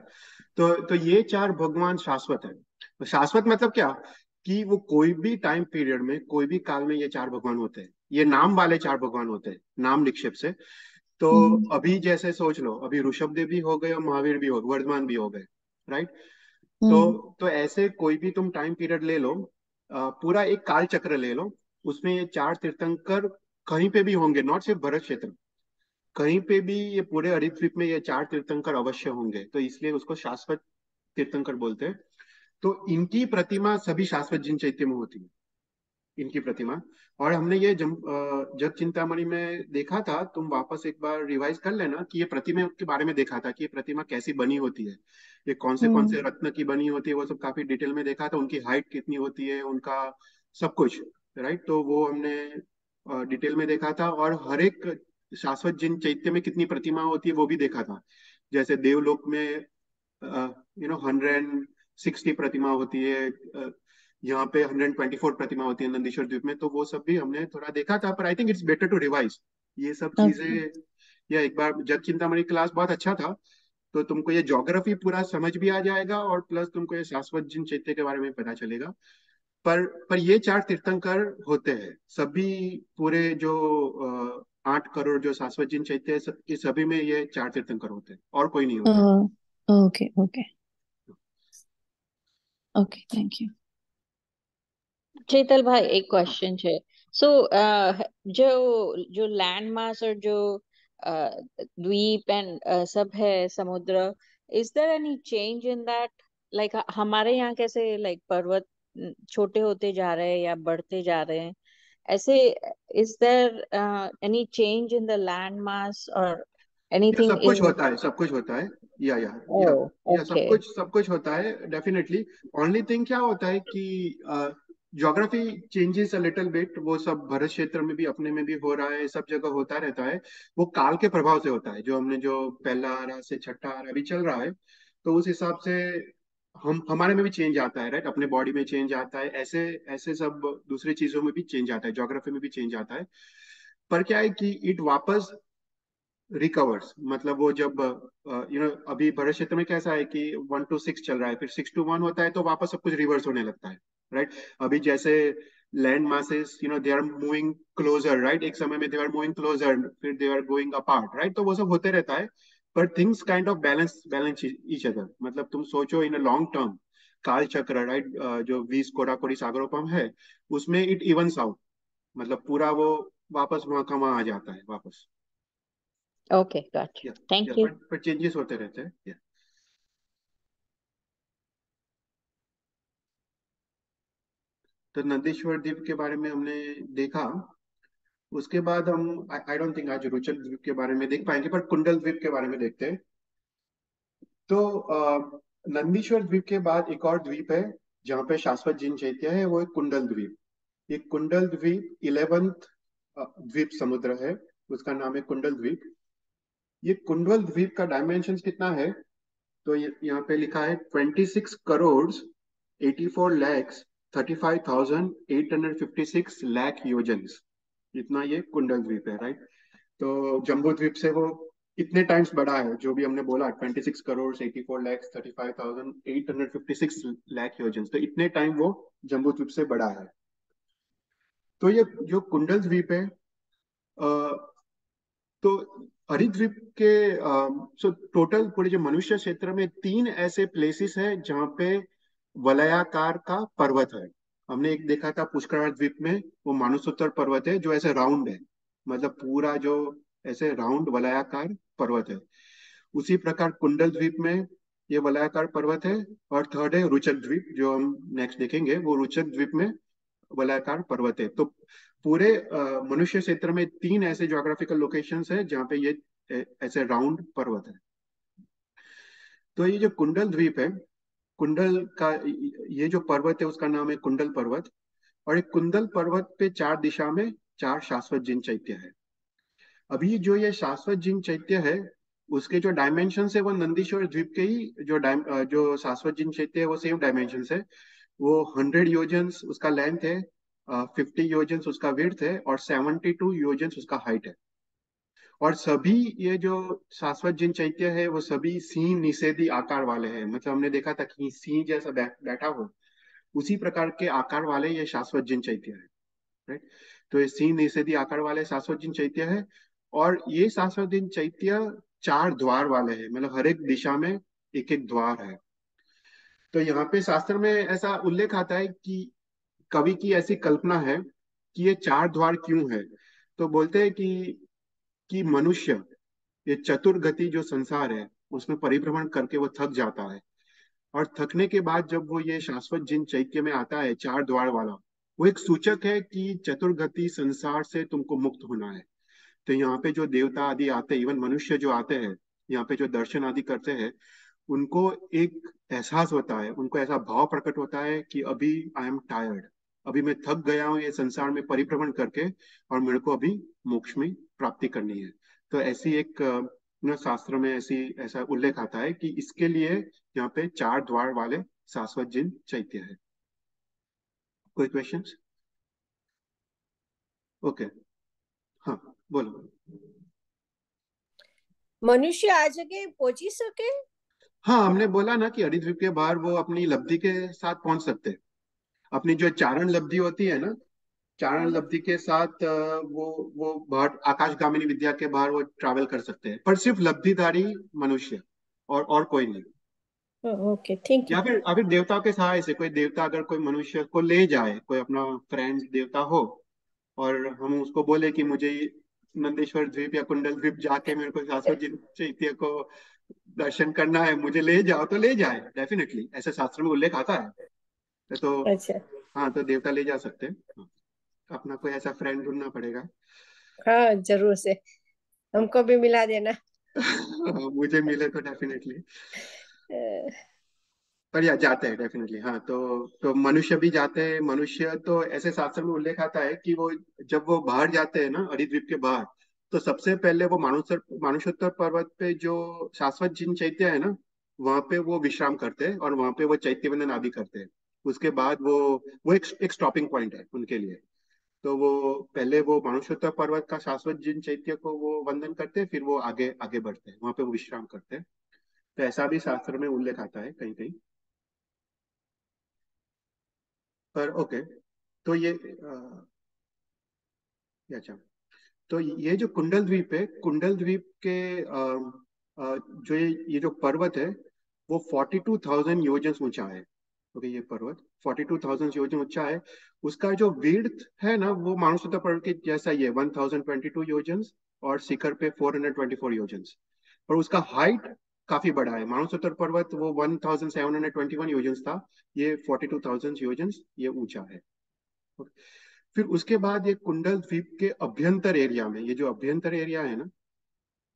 तो तो ये चार भगवान शाश्वत है। तो शाश्वत मतलब क्या? कि वो कोई भी टाइम पीरियड में कोई भी काल में ये चार भगवान होते हैं। ये नाम वाले चार भगवान होते हैं नाम निक्षेप से। तो हम्म। अभी जैसे सोच लो अभी ऋषभ देव भी हो गए और महावीर भी हो गए वर्धमान भी हो गए राइट तो हम्म। तो ऐसे कोई भी तुम टाइम पीरियड ले लो पूरा एक काल चक्र ले लो उसमें ये चार तीर्थंकर कहीं पे भी होंगे नॉट सिर्फ़ भरत क्षेत्र कहीं पे भी ये पूरे हरिद्वीप में ये चार तीर्थंकर अवश्य होंगे तो इसलिए उसको शाश्वत तीर्थंकर बोलते हैं तो इनकी प्रतिमा सभी शाश्वत जिन चैत्य में होती है इनकी प्रतिमा। और हमने ये जब चिंतामणि में देखा था तुम वापस एक बार रिवाइज कर लेना कि ये प्रतिमा के बारे में देखा था कि ये प्रतिमा कैसी बनी होती है। ये कौन से कौन से हम्म। रत्न की बनी होती है वो सब काफ़ी डिटेल में देखा था उनकी हाइट कितनी होती है उनका सब कुछ राइट तो वो हमने डिटेल में देखा था और हर एक शाश्वत जिन चैत्य में कितनी प्रतिमा होती है वो भी देखा था। जैसे देवलोक में यू नो हंड्रेड सिक्सटी प्रतिमा होती है यहाँ पे हंड्रेड ट्वेंटी फोर प्रतिमा होती है नंदीश्वर द्वीप में तो वो सब भी हमने थोड़ा देखा था पर I think it's better to revise ये सब चीज़ें या एक बार जग चिंतामणि क्लास बहुत अच्छा था तो तुमको ये जोग्राफी पूरा समझ भी आ जाएगा और प्लस तुमको ये शाश्वत जिन चैत्य के बारे में पता चलेगा। पर पर ये चार तीर्थंकर होते हैं सभी पूरे जो आठ करोड़ जो शाश्वत जिन चैत्य है सभी में ये चार तीर्थंकर होते हैं और कोई नहीं होता। Okay okay. Okay thank you Chetal भाई एक क्वेश्चन है। सो जो जो लैंड मास और जो द्वीप एंड सब है समुद्र is there any change in that like हमारे यहाँ कैसे लाइक पर्वत छोटे होते जा रहे हैं या बढ़ते जा रहे हैं? ऐसे is there any change in the land mass और एनीथिंग सब कुछ होता है सब कुछ होता है। या या oh, या, या सब कुछ सब कुछ होता है डेफिनेटली ओनली थिंग क्या होता है कि geography changes a little bit वो सब भरत क्षेत्र में भी, अपने में भी हो रहा है सब जगह होता रहता है। वो काल के प्रभाव से होता है, जो हमने जो पहला आरा से छठा आ आरा अभी चल रहा है तो उस हिसाब से हम, हमारे में भी चेंज आता है राइट अपने बॉडी में चेंज आता है, ऐसे ऐसे सब दूसरी चीज़ों में भी चेंज आता है ज्योग्राफी में भी चेंज आता है। पर क्या है कि इट वापस रिकवर्स मतलब वो जब यू नो अभी भरत क्षेत्र में कैसा है कि वन टू सिक्स चल रहा है, फिर सिक्स टू वन होता है तो वापस सब कुछ रिवर्स होने लगता है। राइट अभी जैसे land masses you know they are moving closer right एक समय में दे आर मूविंग क्लोजर फिर they are going apart right तो वो सब होते रहता है पर things kind of balance balance each other मतलब तुम सोचो इन अ लॉन्ग टर्म काल चक्र राइट जो वीस कोराकोरी सागरोपम है उसमें इट इवंस आउट मतलब पूरा वो वापस वहाँ का वहाँ आ जाता है वापस। ओके गॉट थैंक यू पर चेंजेस होते रहते हैं तो नंदीश्वर द्वीप के बारे में हमने देखा। उसके बाद हम आई डोंट थिंक आज रुचक द्वीप के बारे में देख पाएँगे, पर कुंडल द्वीप के बारे में देखते हैं। तो नंदीश्वर द्वीप के बाद एक और द्वीप है, जहाँ पे शाश्वत जिन चैत्य है, वो एक कुंडल द्वीप। ये कुंडल द्वीप इलेवंथ द्वीप समुद्र है, उसका नाम है कुंडल द्वीप। ये कुंडल द्वीप का डायमेंशन कितना है? तो यहाँ पे लिखा है twenty six crore eighty four lakhs thirty five thousand eight hundred fifty six lakh योजन्स इतना ये कुंडल द्वीप है राइट तो जम्बू द्वीप से वो इतने टाइम्स बढ़ा है जो भी हमने बोला 26 करोड़ 84 लाख 35,856 लाख योजन तो इतने टाइम वो जम्बू द्वीप से बढ़ा है। तो ये जो कुंडल द्वीप है तो हरिद्वीप के सो टोटल पूरे जो मनुष्य क्षेत्र में तीन ऐसे प्लेसेस है जहाँ पे वलयाकार का पर्वत है। हमने एक देखा था पुष्कर द्वीप में, वो मानुसोत्तर पर्वत है, जो ऐसे राउंड है। मतलब पूरा जो ऐसे राउंड वलयाकार पर्वत है। उसी प्रकार कुंडल द्वीप में ये वलयाकार पर्वत है, और थर्ड है रुचक द्वीप, जो हम नेक्स्ट देखेंगे, वो रुचक द्वीप में वलयाकार पर्वत है। तो पूरे मनुष्य क्षेत्र में तीन ऐसे जोग्राफिकल लोकेशंस है, जहाँ पे ये ऐसे राउंड पर्वत है। तो ये जो कुंडल द्वीप है कुंडल का, ये जो पर्वत है उसका नाम है कुंडल पर्वत और एक कुंडल पर्वत पे चार दिशा में चार शाश्वत जिन चैत्य है। अभी जो ये शाश्वत जिन चैत्य है, उसके जो डायमेंशन है, वो नंदीश्वर द्वीप के ही जो जो शाश्वत जिन चैत्य है, वो सेम डायमेंशन है। वो हंड्रेड योजन्स उसका लेंथ है फिफ्टी योजन्स उसका विर्थ है और सेवेंटी टू योजन्स उसका हाइट है। और सभी ये जो शाश्वत जिन चैत्य है, वो सभी सिंह निषेधी आकार वाले हैं। मतलब हमने देखा था कि सिंह जैसा बैठा हो, उसी प्रकार के आकार वाले ये शाश्वत जिन चैत्य है राइट तो ये सिंह निषेधी आकार वाले शाश्वत जिन चैत्य है, और ये शाश्वत जिन चैत्य चार द्वार वाले है मतलब हर एक दिशा में एक एक द्वार है। तो यहाँ पे शास्त्र में ऐसा उल्लेख आता है कि कवि की ऐसी कल्पना है कि ये चार द्वार क्यों है? तो बोलते हैं कि कि मनुष्य, ये चतुर्गति जो संसार है, उसमें परिभ्रमण करके वो थक जाता है। और थकने के बाद जब वो ये शाश्वत जिन चैत्य में आता है, चार द्वार वाला, वो एक सूचक है कि चतुर्गति संसार से तुमको मुक्त होना है। तो यहाँ पे जो देवता आदि आते इवन मनुष्य जो आते हैं, यहाँ पे जो दर्शन आदि करते हैं, उनको एक एहसास होता है, उनको ऐसा भाव प्रकट होता है कि अभी आई एम टायर्ड अभी मैं थक गया हूँ ये संसार में परिभ्रमण करके, और मेरे को अभी मोक्ष में प्राप्ति करनी है। तो ऐसी एक शास्त्र में ऐसी ऐसा उल्लेख आता है कि इसके लिए यहाँ पे चार द्वार वाले शाश्वत जिन चैत्य है। कोई क्वेश्चन ओके हाँ बोलो। मनुष्य आज जगह पहुँची सके? हाँ हमने बोला ना कि हरिद्वीप के बाहर वो अपनी लब्धि के साथ पहुँच सकते हैं। अपनी जो चारण लब्धि होती है ना चारण लब्धि के साथ वो वो बाहर आकाशगामिनी विद्या के बाहर वो ट्रैवल कर सकते हैं। पर सिर्फ़ लब्धिधारी मनुष्य और और कोई नहीं। ओके थैंक यू या फिर फिर देवताओं के सहाय से कोई देवता अगर कोई मनुष्य को ले जाए कोई अपना फ्रेंड देवता हो और हम उसको बोले कि मुझे नंदेश्वर द्वीप या कुंडल द्वीप जाके मेरे को शास्त्र चैत्य को दर्शन करना है मुझे ले जाओ तो ले जाए डेफिनेटली ऐसे शास्त्र में उल्लेख आता है। तो अच्छा। हाँ तो देवता ले जा सकते हाँ, अपना कोई ऐसा फ्रेंड ढूंढना पड़ेगा। हाँ ज़रूर से। हमको भी मिला देना। हाँ, मुझे मिले तो डेफिनेटली पर या जाते हैं डेफिनेटली हाँ तो तो मनुष्य भी जाते हैं। मनुष्य तो ऐसे शास्त्र में उल्लेख आता है कि वो जब वो बाहर जाते हैं ना हरिद्वीप के बाहर तो सबसे पहले वो मानुसर मानुषोत्तर पर्वत पे जो शाश्वत जिन चैत्य है ना वहाँ पे वो विश्राम करते हैं और वहाँ पे वो चैत्य वंदन आदि करते हैं। उसके बाद वो वो एक, एक स्टॉपिंग पॉइंट है उनके लिए। तो वो पहले वो मानुषोत्तर पर्वत का शाश्वत जिन चैत्य को वो वंदन करते हैं फिर वो आगे आगे बढ़ते हैं। वहाँ पे वो विश्राम करते हैं। तो ऐसा भी शास्त्र में उल्लेख आता है कहीं कहीं। पर ओके तो ये अच्छा तो ये जो कुंडल द्वीप है कुंडल द्वीप के आ, आ, जो ये ये जो पर्वत है वो 42,000 योजन ऊँचा है। ओके ये पर्वत। 42,000 योजन ऊँचा है। उसका जो विड्थ है ना वो मानसोत्तर पर्वत के जैसा ही है 1022 योजन और शिखर पे 424 योजन। और उसका हाइट काफ़ी बड़ा है। मानसोत्तर पर्वत वो 1721 योजन था। ये 42,000 योजन ये ऊँचा है। फिर उसके बाद ये कुंडल द्वीप के अभ्यंतर एरिया में ये जो अभ्यंतर एरिया है ना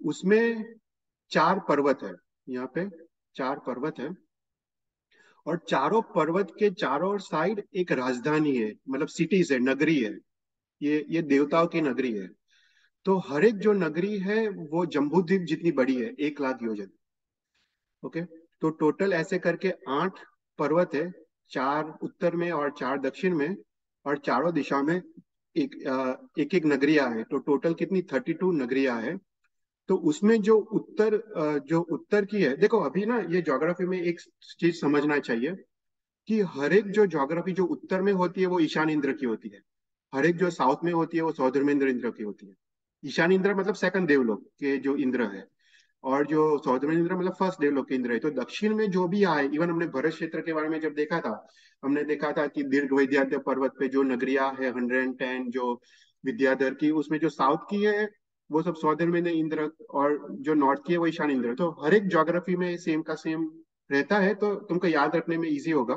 उसमें चार पर्वत है। यहाँ पे चार पर्वत है। और चारों पर्वत के चारों साइड एक राजधानी है मतलब सिटीज़ है, नगरी है। ये ये देवताओं की नगरी है। तो हर एक जो नगरी है, वो जम्बू द्वीप जितनी बड़ी है, एक लाख योजन। ओके? तो टोटल ऐसे करके आठ पर्वत है, चार उत्तर में और चार दक्षिण में, और चारों दिशा में एक एक एक नगरिया है। तो टोटल कितनी? थर्टी टू नगरिया है। तो उसमें जो उत्तर जो उत्तर की है, देखो अभी ना ये ज्योग्राफी में एक चीज़ समझना चाहिए कि हर एक जो ज्योग्राफी जो उत्तर में होती है वो ईशान इंद्र की होती है। हर एक जो साउथ में होती है वो सौधर्मेंद्र इंद्र की होती है। ईशान इंद्र मतलब सेकंड देवलोक के जो इंद्र है और जो सौधर्मेंद्र इंद्र मतलब फ़र्स्ट देवलोक के इंद्र है। तो दक्षिण में जो भी आए इवन हमने भरत क्षेत्र के बारे में जब देखा था, हमने देखा था कि दीर्घ वैद्याद्य पर्वत पे जो नगरिया है हंड्रेड एंड टेन जो विद्याधर की, उसमें जो साउथ की है वो सब सौदर्न में इंद्र और जो नॉर्थ की है वो ईशान इंद्र। तो हर एक जोग्राफी में सेम का सेम रहता है तो तुमको याद रखने में इजी होगा।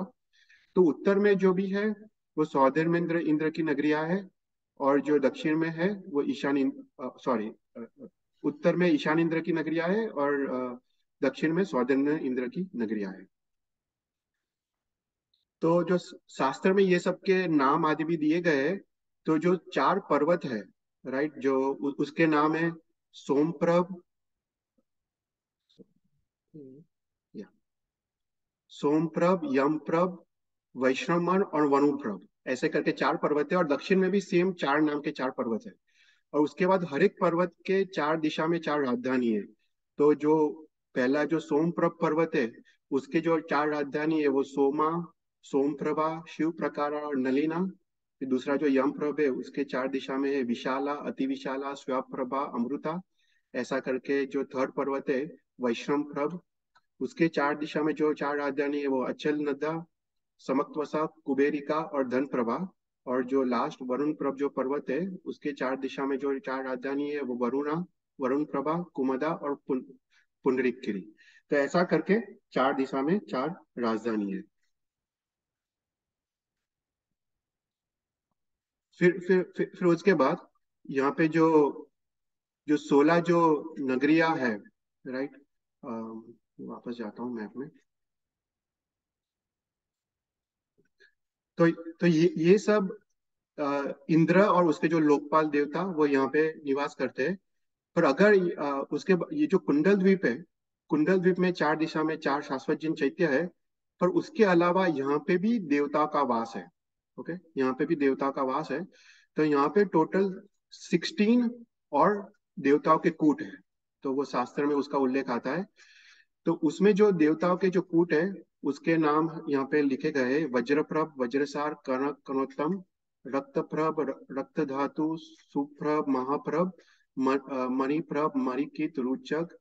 तो उत्तर में जो भी है, वो सौदर्न में इंद्र इंद्र की नगरिया है, और जो दक्षिण में है, वो ईशान सॉरी उत्तर में ईशान इंद्र की नगरिया है, और दक्षिण में सौदर्न इंद्र की नगरिया है। तो जो शास्त्र में ये सब के नाम आदि भी दिए गए तो जो चार पर्वत है राइट जो उसके नाम है सोमप्रभ। सोमप्रभ यमप्रभ वैष्णवमन और वनुप्रभ। ऐसे करके चार पर्वत है और दक्षिण में भी सेम चार नाम के चार पर्वत है। और उसके बाद हर एक पर्वत के चार दिशा में चार राजधानी है। तो जो पहला जो सोमप्रभ पर्वत है उसके जो चार राजधानी है वो सोमा सोमप्रभा शिव प्रकारा और नलिना। फिर दूसरा जो यम प्रभ है, उसके चार दिशा में है, विशाला अति विशाला स्वप्रभा, अमृता। ऐसा करके जो थर्ड पर्वत है वैश्रम प्रभ। उसके चार दिशा में जो चार राजधानी है, वो अचल नदा समक्वसा कुबेरिका और धन प्रभा और जो लास्ट वरुण प्रभ जो पर्वत है, उसके चार दिशा में जो चार राजधानी है, वो वरुणा, वरुण प्रभा, कुमदा और गिरी तो ऐसा करके चार दिशा में चार राजधानी है। फिर फिर फिर, फिर उसके बाद यहाँ पे जो जो सोलह जो नगरिया है राइट वापस जाता हूँ मैप में। तो तो ये ये सब इंद्र और उसके जो लोकपाल देवता वो यहाँ पे निवास करते हैं। पर अगर आ, उसके ये जो कुंडल द्वीप है कुंडल द्वीप में चार दिशा में चार शाश्वत जिन चैत्य है पर उसके अलावा यहाँ पे भी देवता का वास है। ओके? यहाँ पे भी देवता का वास है। तो यहाँ पे टोटल सिक्सटीन और देवताओं के कूट है। तो वो शास्त्र में उसका उल्लेख आता है। तो उसमें जो देवताओं के जो कूट है, उसके नाम यहाँ पे लिखे गए वज्रप्रभ, वज्रसार कनक कनोत्तम रक्तप्रभ रक्त धातु सुप्रभ, महाप्रभ मणिप्रभ, मणिकित, रुचक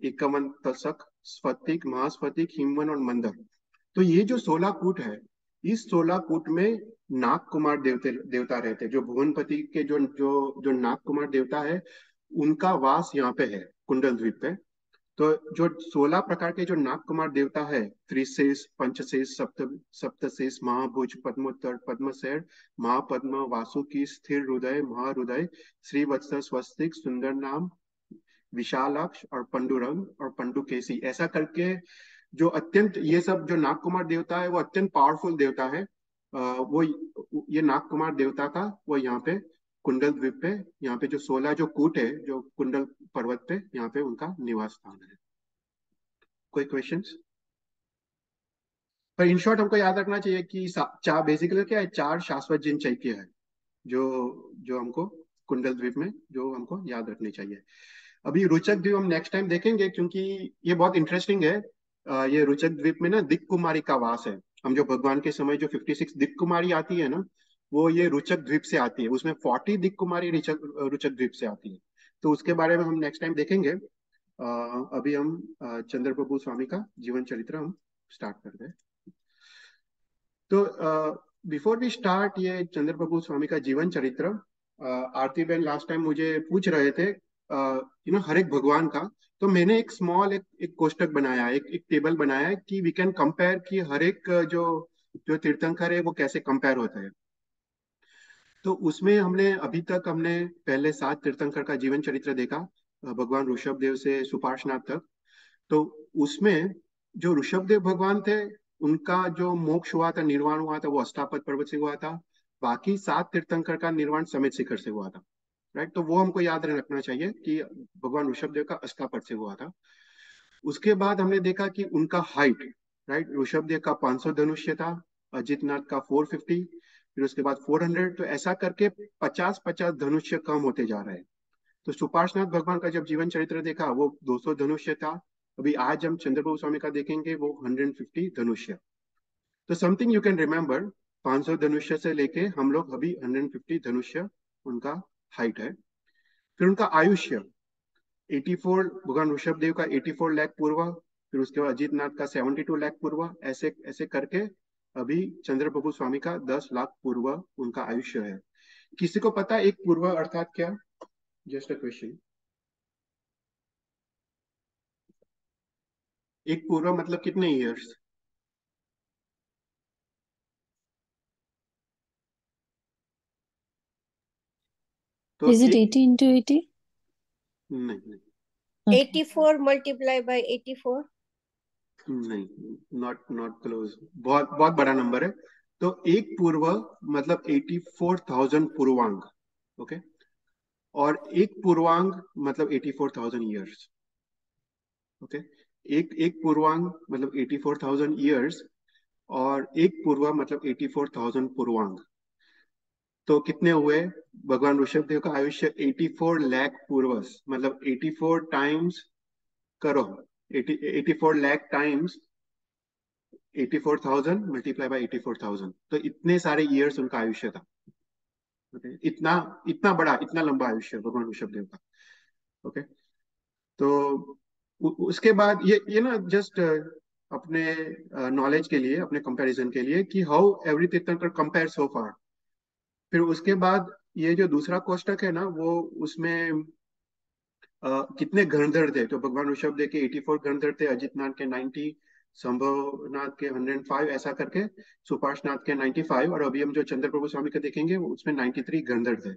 एकमन तसक स्फटिक, महास्फटिक, हिमवन और मंदर। तो ये जो सोलह कूट है इस सोलह कूट में नाग कुमार देवते देवता रहते जो भुवनपति के जो जो जो नाग कुमार देवता है, उनका वास यहाँ पे है कुंडल द्वीप पे। तो जो सोलह प्रकार के जो नाग कुमार देवता है, त्रिशेष, पंचशेष, सप्त, सप्तशेष, महाभुज, पद्मोत्तर, पद्मशैर, महापद्म, वासुकी, स्थिर हृदय, महाहृदय श्रीवत्स स्वस्तिक, सुंदर नाम, विशालाक्ष और पंडुरंग और पंडुकेसी ऐसा करके जो अत्यंत, ये सब जो नाग कुमार देवता है, वो अत्यंत पावरफुल देवता है। वो ये नाग कुमार देवता का वो यहाँ पे कुंडल द्वीप पे, यहाँ पे जो सोलह जो कूट है, जो कुंडल पर्वत पे, यहाँ पे उनका निवास स्थान है। कोई क्वेश्चंस पर इन शॉर्ट हमको याद रखना चाहिए कि चार बेसिकली क्या है, चार शाश्वत जिन चैत्य है, जो जो हमको कुंडल द्वीप में, जो हमको याद रखनी चाहिए। अभी रोचक द्वीप हम नेक्स्ट टाइम देखेंगे, क्योंकि ये बहुत इंटरेस्टिंग है। ये रुचक द्वीप में ना दिक कुमारी का वास है। हम जो भगवान के समय जो 56 दिक कुमारी आती है ना, वो ये रुचक द्वीप से आती है। उसमें 40 दिक कुमारी रुचक द्वीप से आती है। तो उसके बारे में हम नेक्स्ट टाइम देखेंगे। अभी हम चंद्र प्रभु स्वामी का जीवन चरित्र हम स्टार्ट करते हैं। तो बिफोर वी स्टार्ट ये चंद्र प्रभु स्वामी का जीवन चरित्र आरती बहन लास्ट टाइम मुझे पूछ रहे थे यू नो हर एक भगवान का तो मैंने एक स्मॉल एक एक कोष्टक बनाया, एक एक टेबल बनाया कि वी कैन कंपेयर कि हर एक, जो जो तीर्थंकर है वो कैसे कंपेयर होता है। तो उसमें हमने, अभी तक हमने पहले सात तीर्थंकर का जीवन चरित्र देखा, भगवान ऋषभ देव से सुपार्शनाथ तक। तो उसमें जो ऋषभ देव भगवान थे, उनका जो मोक्ष हुआ था, निर्वाण हुआ था, वो अष्टापद पर्वत से हुआ था। बाकी सात तीर्थंकर का निर्वाण समेत शिखर से हुआ था। राइट तो वो हमको याद रखना चाहिए कि भगवान ऋषभ देव का अष्टापद से हुआ था। उसके बाद हमने देखा कि उनका हाइट राइट ऋषभ देव का 500 धनुष्य था अजित नाथ का 450 फिर उसके बाद 400 तो ऐसा करके 50 50 धनुष्य कम होते जा रहे हैं। तो सुपार्शनाथ भगवान का जब जीवन चरित्र देखा, वो 200 धनुष्य था। अभी आज हम चंद्रबाबू स्वामी का देखेंगे, वो 150 धनुष्य तो समथिंग यू कैन रिमेम्बर 500 धनुष्य से लेके हम लोग अभी 150 धनुष्य उनका हाइट है। फिर उनका आयुष्य 84 भगवान ऋषभ देव का 84 लाख पूर्व, फिर उसके बाद अजीत नाथ का 72 लाख पूर्व, ऐसे ऐसे करके अभी चंद्र प्रभु स्वामी का 10 लाख पूर्व उनका आयुष्य है। किसी को पता एक पूर्व अर्थात क्या? जस्ट अ क्वेश्चन एक पूर्व मतलब कितने इयर्स तो Is it 80 into 80? नहीं नहीं eighty four multiply by eighty four नहीं नॉट नॉट क्लोज बहुत बहुत बड़ा नंबर है। तो एक पूर्व मतलब एटी फोर थाउज़ेंड पूर्वांग ओके और एक पूर्वांग मतलब eighty four thousand years okay एक एक पूर्वांग मतलब एटी फोर थाउज़ेंड ईयर्स और एक पूर्व मतलब एटी फोर थाउज़ेंड पूर्वांग। तो कितने हुए? भगवान ऋषभ देव का आयुष्य 84 लाख पूर्वस मतलब 84 टाइम्स करो। 80, 84 लाख टाइम्स 84,000 मल्टीप्लाई बाय 84,000 तो इतने सारे इयर्स उनका आयुष्य था। Okay? इतना इतना बड़ा इतना लंबा आयुष्य भगवान ऋषभ देव का। ओके? तो उसके बाद ये ये ना जस्ट अपने नॉलेज के लिए अपने कंपैरिजन के लिए कि how every Tirthankar compare so far फिर उसके बाद ये जो दूसरा कोष्टक है ना वो उसमें आ, कितने गणधर थे? तो भगवान ऋषभ देव के 84 गणधर थे अजित नाथ के 90 संभवनाथ के 105 ऐसा करके सुपार्शनाथ के 95 और अभी हम जो चंद्र प्रभु स्वामी का देखेंगे उसमें 93 गणधर थे।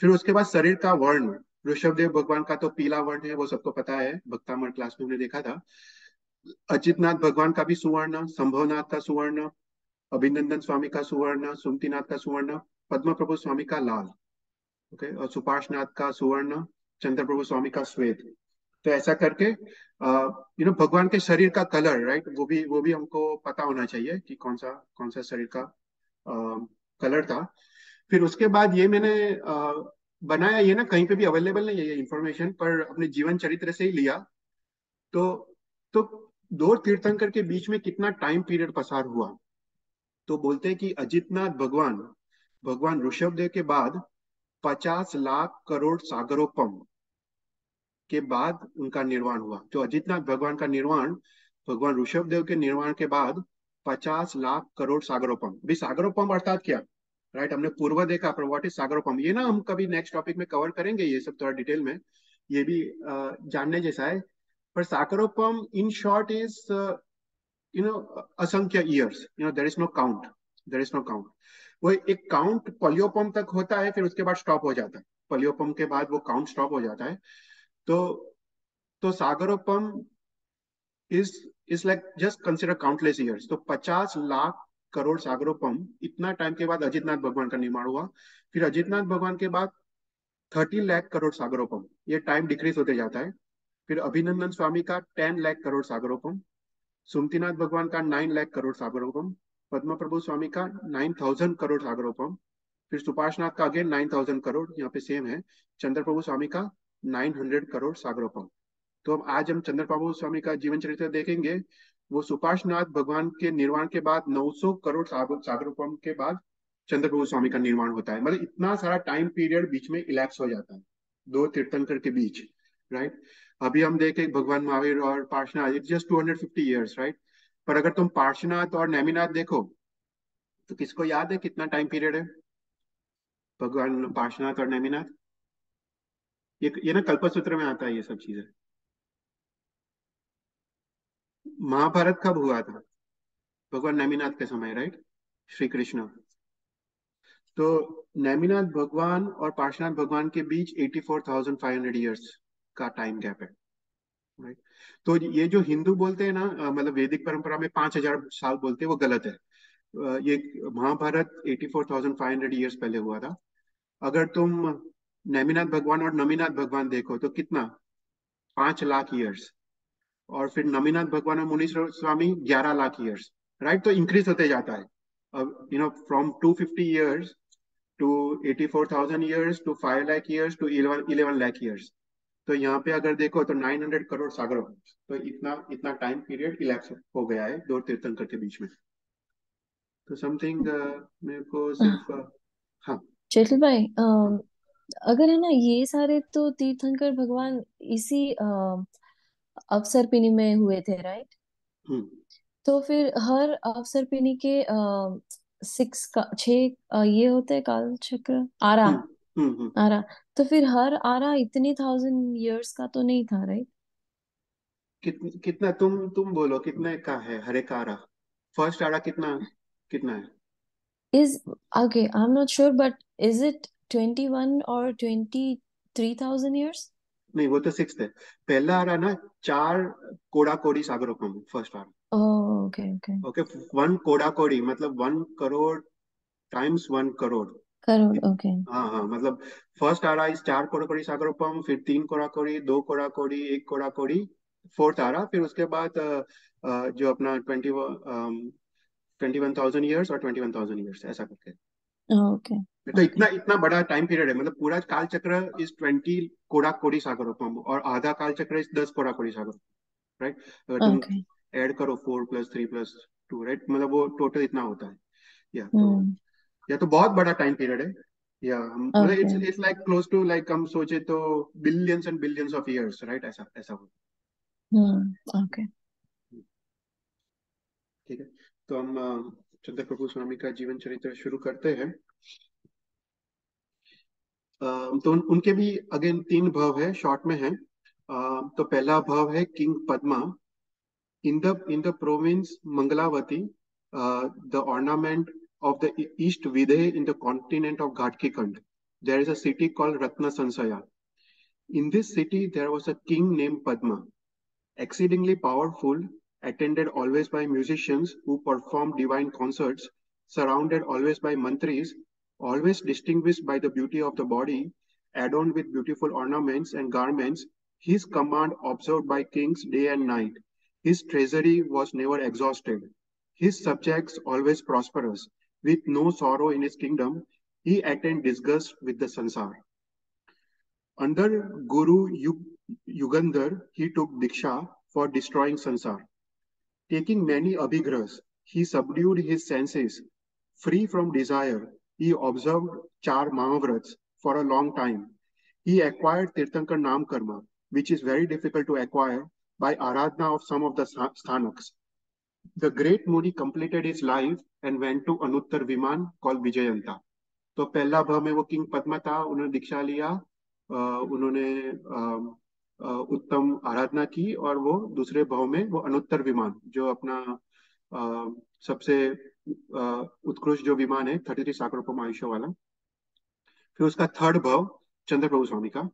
फिर उसके बाद शरीर का वर्ण ऋषभ देव भगवान का तो पीला वर्ण है वो सबको पता है भक्तामर क्लास में हमने देखा था। अजित नाथ भगवान का भी सुवर्ण संभवनाथ का सुवर्ण अभिनंदन स्वामी का सुवर्ण सुमतीनाथ का सुवर्ण पद्म प्रभु स्वामी का लाल ओके okay? और सुपार्शनाथ का सुवर्ण चंद्र प्रभु स्वामी का श्वेत। तो ऐसा करके यू नो भगवान के शरीर का कलर राइट वो भी वो भी हमको पता होना चाहिए कि कौन सा कौन सा शरीर का कलर था। फिर उसके बाद ये मैंने आ, बनाया ये ना कहीं पे भी अवेलेबल नहीं है ये इन्फॉर्मेशन पर अपने जीवन चरित्र से ही लिया। तो तो दो तीर्थंकर के बीच में कितना टाइम पीरियड पसार हुआ? तो बोलते हैं कि अजितनाथ भगवान भगवान ऋषभ देव के बाद पचास लाख करोड़ सागरोपम के बाद उनका निर्वाण हुआ। जो अजितनाथ भगवान का निर्वाण, भगवान ऋषभ देव के निर्वाण के बाद पचास लाख करोड़ सागरोपम। भी सागरोपम अर्थात क्या? राइट हमने पूर्व देखा, पर व्हाट इज़ सागरोपम? ये ना हम कभी नेक्स्ट टॉपिक में कवर करेंगे, ये सब थोड़ा डिटेल में। ये भी जानने जैसा है। पर सागरोपम in short is you know असंख्य years you know there is no count there is no count वो एक काउंट पलियोपम तक होता है, फिर उसके बाद स्टॉप हो जाता है। पलियोपम के बाद वो काउंट स्टॉप हो जाता है। तो तो सागरोपम is is like just consider countless years तो पचास लाख करोड़ सागरोपम, इतना टाइम के बाद अजितनाथ भगवान का निर्माण हुआ। फिर अजितनाथ भगवान के बाद थर्टी लाख करोड़ सागरोपम, ये टाइम डिक्रीज होते जाता है। फिर अभिनंदन स्वामी का टेन लाख करोड़ सागरोपम, सुमतीनाथ भगवान का नाइन लाख करोड़ सागरोपम पद्म प्रभु स्वामी का नाइन थाउज़ेंड करोड़ सागरोपम फिर सुपाशनाथ का अगेन नाइन थाउज़ेंड करोड़, यहाँ पे सेम है, चंद्र प्रभु स्वामी का नाइन हंड्रेड करोड़ सागरोपम। तो अब आज हम चंद्र प्रभु स्वामी का जीवन चरित्र देखेंगे, वो सुपाशनाथ भगवान के निर्वाण के बाद 900 करोड़ सागरोपम के बाद चंद्र प्रभु स्वामी का निर्माण होता है। मतलब इतना सारा टाइम पीरियड बीच में इलेक्स हो जाता है, दो तीर्थंकर के बीच राइट अभी हम देखें भगवान महावीर और Parshvanath it just 250 years right पर अगर तुम पार्शनाथ और नैमिनाथ देखो तो किसको याद है कितना टाइम पीरियड है? भगवान पार्शनाथ और नैमिनाथ? ये ये ना कल्पसूत्र में आता है ये सब चीज़ें। महाभारत कब हुआ था? भगवान नैमिनाथ के समय राइट श्री कृष्ण तो नेमिनाथ भगवान और पार्शनाथ भगवान के बीच 84,500 इयर्स का टाइम गैप है। राइट तो ये जो हिंदू बोलते हैं ना मतलब वैदिक परंपरा में पाँच हज़ार साल बोलते हैं वो गलत है। ये महाभारत 84,500 इयर्स पहले हुआ था। अगर तुम नेमिनाथ भगवान और नमीनाथ भगवान देखो तो कितना? पाँच लाख ईयर्स और फिर नमीनाथ भगवान और मुनि स्वामी ग्यारह लाख ईयर्स राइट तो इंक्रीज होते जाता है। अब you know from 250 years to 84,000 years to 5 lakh years to 11 11 lakh years तो यहाँ पे अगर देखो तो 900 करोड़ सागर तो इतना इतना टाइम पीरियड इलेक्स हो गया है दो तीर्थंकर के बीच में। तो समथिंग uh, मेरे को सिर्फ़ uh, हाँ। चेतल भाई अगर है ना ये सारे तो तीर्थंकर भगवान इसी अवसर पिनी में हुए थे राइट हम्म। तो फिर हर अवसर पिनी के सिक्स का छह ये होते हैं काल चक्र आरा। हम्म हम्म हम्म। आरा। तो फिर हर आरा इतनी थाउज़ेंड इयर्स का तो नहीं था राइट कित, कितना तुम तुम बोलो कितने का है हर एक आरा फ़र्स्ट आरा कितना कितना है? Is okay i'm not sure but is it 21 or 23000 years? नहीं वो तो सिक्स है। पहला आ रहा ना चार कोड़ा कोड़ी सागरों का फ़र्स्ट आ रहा। Okay okay. ओके वन कोड़ा कोड़ी मतलब one crore times one crore crore हाँ हाँ मतलब फ़र्स्ट आ रहा है चार कोड़ा कोड़ी सागरोपम फिर तीन कोड़ा कोड़ी दो कोड़ा कोड़ी एक कोड़ा कोड़ी फोर्थ आ रहा फिर उसके बाद जो अपना twenty twenty one thousand years और ट्वेंटी वन थाउज़ेंड ईयर्स ऐसा करके। Okay तो इतना इतना बड़ा टाइम पीरियड है मतलब पूरा काल चक्र इज़ ट्वेंटी कोड़ा कोड़ी सागरोपम और आधा काल चक्र इज़ दस कोड़ा कोड़ी सागर राइट तुम ऐड करो four plus three plus two right मतलब वो टोटल इतना होता है। या तो hmm. या तो बहुत बड़ा टाइम पीरियड है या मतलब it's it's like close to like हम सोचे तो billions and billions of years right ऐसा ऐसा हो। Hmm okay. ठीक है तो हम चंद्र प्रभु स्वामी का जीवन चरित्र शुरू करते हैं। तो उन, उनके भी अगेन तीन भव है शॉर्ट में है। तो पहला भव है king Padma in the in the province Mangalavati, uh, the ornament of the East Vidhe in the continent of Ghatkikand, there is a city called Ratna Sansaya. In this city, there was a king named Padma, exceedingly powerful, attended always by musicians who performed divine concerts, surrounded always by mantris, always distinguished by the beauty of the body, adorned with beautiful ornaments and garments, his command observed by kings day and night. His treasury was never exhausted. His subjects always prosperous. With no sorrow in his kingdom, he attained disgust with the sansar. Under Guru Yug- Yugandhar, he took Diksha for destroying sansar. Taking many abhigrahas, he subdued his senses. Free from desire, he observed Char Mahavrats for a long time. He acquired Tirthankar Nam Karma, which is very difficult to acquire by aradhana of some of the stha- sthanaks. The great Muni completed his life and went to Anuttar Viman call Vijayanta तो पहला भाव में वो king Padma था, उन्होंने दीक्षा लिया उन्होंने उत्तम आराधना की और वो दूसरे भाव में वो अनुत्तर विमान जो अपना सबसे उत्कृष्ट जो विमान है थर्टी थ्री साकरोपम आयुष्य वाला। फिर उसका थर्ड भाव, चंद्र प्रभु स्वामी का।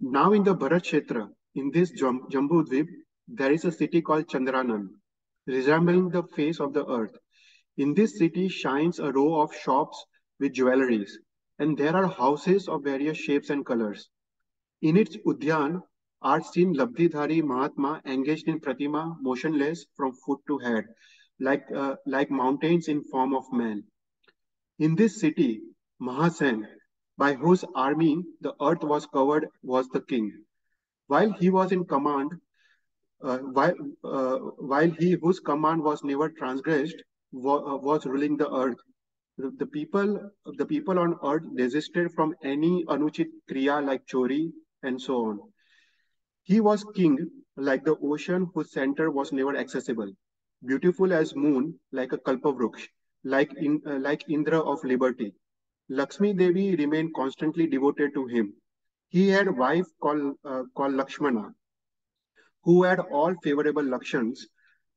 नाउ इन द भरत क्षेत्र इन दिस जम्बू द्वीप there is a city Chandranand resembling the face of the earth In this city shines a row of shops with jewelries, and there are houses of various shapes and colors. In its Udyan are seen Labdhidhari Mahatma engaged in Pratima, motionless from foot to head, like, uh, like mountains in form of man. In this city, Mahasen, by whose army the earth was covered, was the king. While he was in command, uh, while, uh, while he whose command was never transgressed was ruling the earth. The, the people, the people on earth desisted from any anuchit kriya like chori and so on. He was king like the ocean whose center was never accessible, beautiful as moon like a kalpavruksha, like in, uh, like Indra of liberty. Lakshmi Devi remained constantly devoted to him. He had a wife called uh, called Lakshmana, who had all favorable lakshans,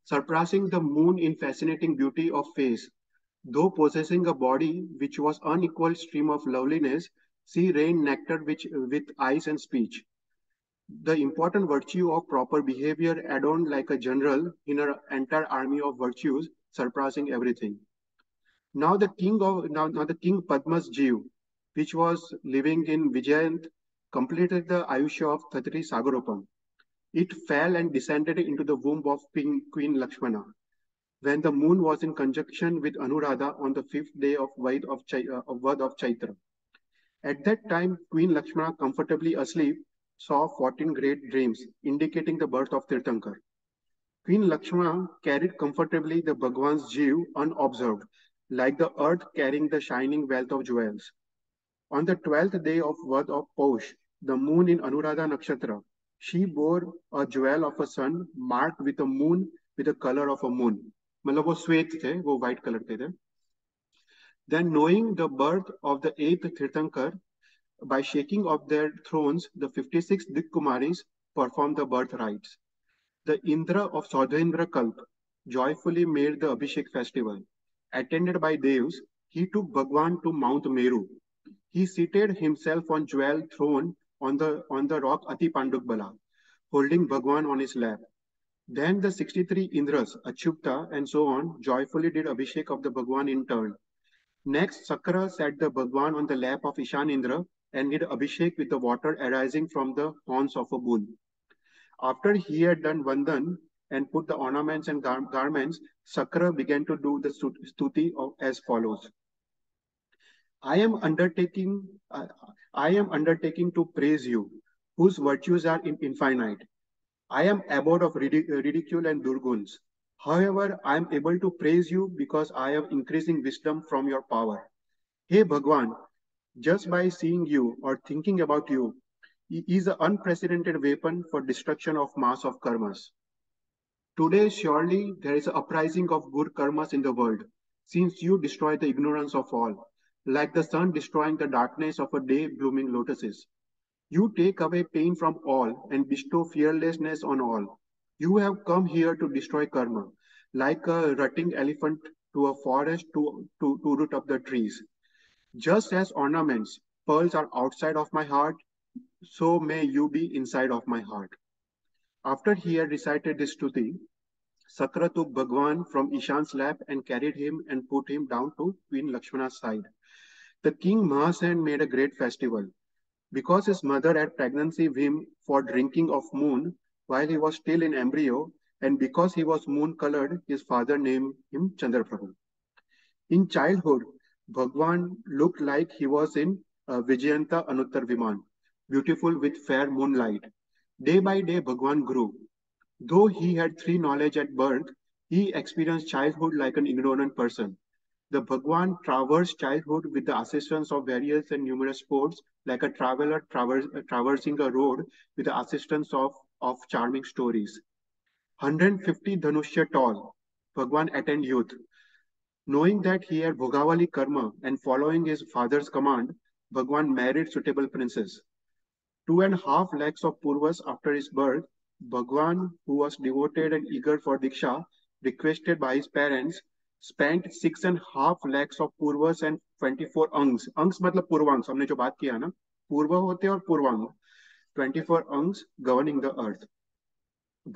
surpassing the moon in fascinating beauty of face, Though possessing a body which was unequal stream of loveliness, she reigned nectar which, with eyes and speech. The important virtue of proper behavior adorned like a general in an entire army of virtues, surpassing everything. Now the king of now, now the king Padmas Jiv, which was living in Vijayant, completed the Ayushya of Thatri Sagarupam. It fell and descended into the womb of Queen Lakshmana when the moon was in conjunction with Anuradha on the fifth day of Vaid of, uh, of Vad of Chaitra. At that time, Queen Lakshmana, comfortably asleep, saw 14 great dreams, indicating the birth of Tirthankar. Queen Lakshmana carried comfortably the Bhagwan's Jiv unobserved, like the earth carrying the shining wealth of jewels. On the 12th day of Vad of Posh, the moon in Anuradha Nakshatra, she bore a jewel of a sun marked with a moon with the color of a moon. मतलब वो श्वेत थे वो white colour के थे then knowing the birth of the eighth Tirthankar, by shaking of their thrones, the 56 Dikkumaris performed the birth rites. The Indra of Saudhendra Kalp joyfully made the Abhishek festival. Attended by Devs, he took Bhagwan to Mount Meru. He seated himself on jewel throne on the, on the rock Ati Pandukbala, holding Bhagwan on his lap. Then the 63 Indras, Achyuta, and so on, joyfully did Abhishek of the Bhagwan in turn. Next, Sakra sat the Bhagwan on the lap of Ishan Indra and did Abhishek with the water arising from the horns of a bull. After he had done Vandan and put the ornaments and gar garments, Sakra began to do the stuti of, as follows. I am undertaking, uh, I am undertaking to praise you, whose virtues are in infinite I am abhorred of ridicule and durguns. However, I am able to praise you because I have increasing wisdom from your power. Hey Bhagwan, just by seeing you or thinking about you is an unprecedented weapon for destruction of mass of karmas. Today, surely there is an uprising of good karmas in the world, since you destroy the ignorance of all, like the sun destroying the darkness of a day blooming lotuses. You take away pain from all and bestow fearlessness on all. You have come here to destroy karma, like a rutting elephant to a forest to, to, to root up the trees. Just as ornaments, pearls are outside of my heart, so may you be inside of my heart. After he had recited this stuti, Sakra took Bhagwan from Ishan's lap and carried him and put him down to Queen Lakshmana's side. The king Mahasen made a great festival. Because his mother had pregnancy him for drinking of moon while he was still in embryo, and because he was moon colored, his father named him Chandraprabhu. In childhood, Bhagwan looked like he was in Vijayanta Anuttar Viman, beautiful with fair moonlight. Day by day, Bhagwan grew. Though he had three knowledge at birth, he experienced childhood like an ignorant person. The Bhagwan traversed childhood with the assistance of various and numerous sports, like a traveler travers uh, traversing a road with the assistance of, of charming stories. 150 Dhanushya tall, Bhagwan attained youth. Knowing that he had Bhogavali karma and following his father's command, Bhagwan married suitable princess. Two and a half lakhs of Purvas after his birth, Bhagwan, who was devoted and eager for Diksha, requested by his parents, spent six and half lakhs of purvas and 24 अंग्स अंग्स मतलब पूर्वांश हमने जो बात किया ना पूर्व होते और पूर्वांग 24 अंग्स governing the earth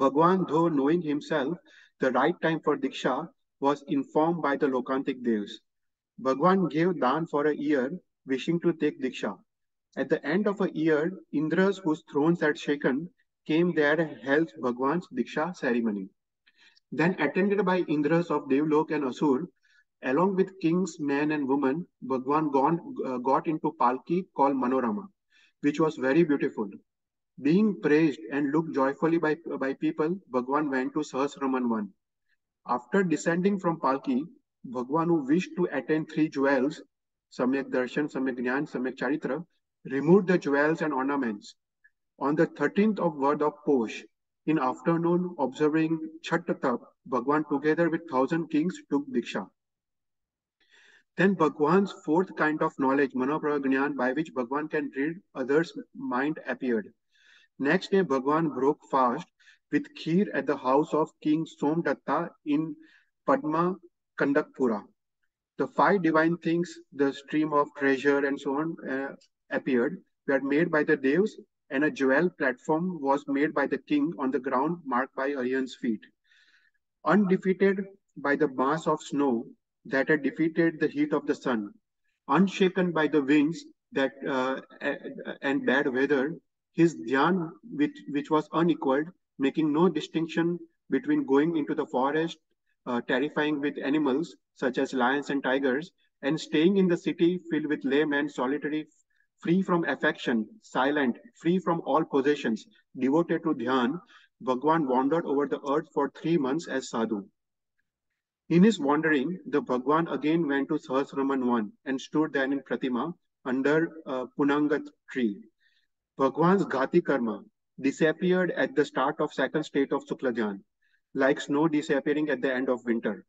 Bhagwan though knowing himself the right time for diksha was informed by the lokantik devs Bhagwan gave dan for a year wishing to take diksha at the end of a year Indras whose thrones had shaken came there and held Bhagwan's diksha ceremony then attended by Indras of Devlok and Asur, along with kings, men and women, Bhagwan gone, uh, got into Palki called Manorama, which was very beautiful. Being praised and looked joyfully by, by people, Bhagwan went to Sahasraman one. After descending from Palki, Bhagwan who wished to attain three jewels, Samyak Darshan, Samyak Gyan, Samyak Charitra, removed the jewels and ornaments. On the 13th of Vad of Posh, in afternoon, observing Chhat Bhagwan together with thousand kings took Diksha. Then Bhagwan's fourth kind of knowledge, Manopragyan, by which Bhagwan can read others' mind appeared. Next day, Bhagwan broke fast with kheer at the house of King Somdatta in Padma Kandakpura. The five divine things, the stream of treasure and so on, uh, appeared, were made by the Devs, and a jewel platform was made by the king on the ground marked by Aryan's feet. Undefeated by the mass of snow that had defeated the heat of the sun, unshaken by the winds that uh, and bad weather, his dhyan, which, which was unequaled, making no distinction between going into the forest, uh, terrifying with animals such as lions and tigers, and staying in the city filled with lame and solitary, free from affection, silent, free from all possessions, devoted to dhyan, Bhagwan wandered over the earth for three months as sadhu. In his wandering, the Bhagwan again went to Sahasraman 1 and stood there in Pratima under a Punangat tree. Bhagwan's Ghati Karma disappeared at the start of second state of Sukla Sukladhyan, like snow disappearing at the end of winter.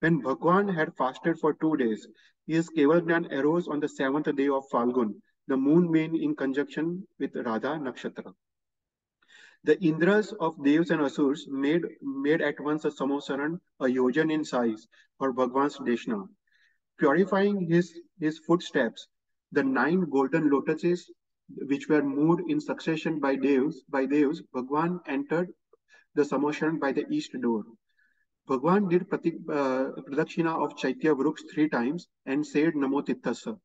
When Bhagwan had fasted for two days, his Kevalgnan arose on the seventh day of Falgun, the moon being in conjunction with Radha Nakshatra. The Indras of Devs and Asurs made, made at once a Samosaran, a yojan in size, for Bhagwan's Deshna. Purifying his, his footsteps, the nine golden lotuses which were moved in succession by Devs, by Devs, Bhagwan entered the Samosaran by the east door. Bhagwan did pratik, uh, pradakshina of Chaitya Vruks three times and said Namo Tithasa.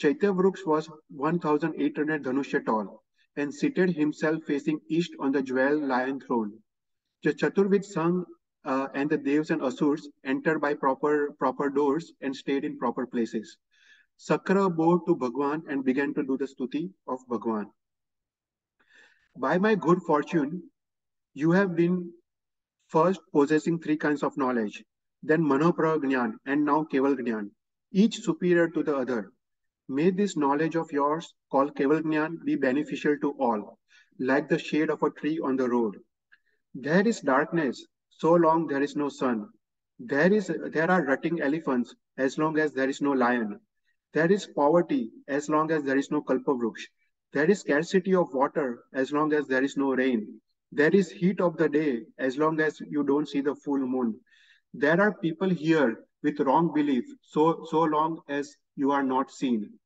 Chaitya Vruks was 1,800 Dhanusya tall and seated himself facing east on the jewel lion throne. The Chaturvid sung uh, and the Devs and Asurs entered by proper, proper doors and stayed in proper places. Sakra bowed to Bhagwan and began to do the stuti of Bhagwan. By my good fortune, you have been first possessing three kinds of knowledge, then Manopragyan and now Keval each superior to the other. May this knowledge of yours, called Keval Gyan, be beneficial to all, like the shade of a tree on the road. There is darkness, so long there is no sun. There is there are rutting elephants, as long as there is no lion. There is poverty, as long as there is no kalpavruksha. There is scarcity of water, as long as there is no rain. There is heat of the day, as long as you don't see the full moon. There are people here with wrong belief, so, so long as you are not seen.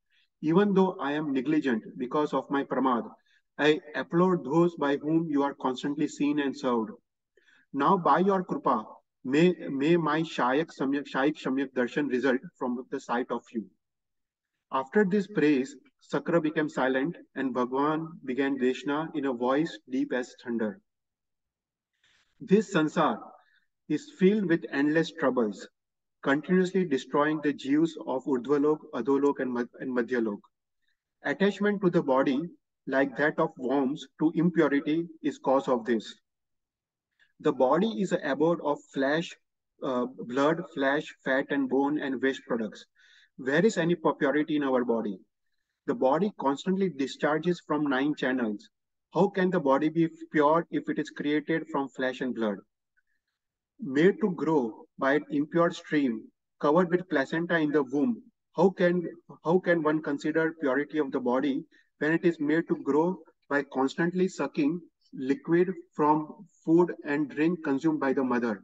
Even though I am negligent because of my pramad, I applaud those by whom you are constantly seen and served. Now by your krupa, may, may my Shayak Samyak, Shayak Samyak Darshan result from the sight of you. After this praise, Sakra became silent and Bhagwan began Deshna in a voice deep as thunder. This sansar is filled with endless troubles, continuously destroying the Jews of Urdhvalok, Adholok, and, and Madhyalok. Attachment to the body, like that of worms to impurity, is cause of this. The body is an abode of flesh, uh, blood, flesh, fat, and bone, and waste products. Where is any purity in our body? The body constantly discharges from nine channels. How can the body be pure if it is created from flesh and blood? Made to grow by an impure stream, covered with placenta in the womb, how can, how can one consider purity of the body when it is made to grow by constantly sucking liquid from food and drink consumed by the mother?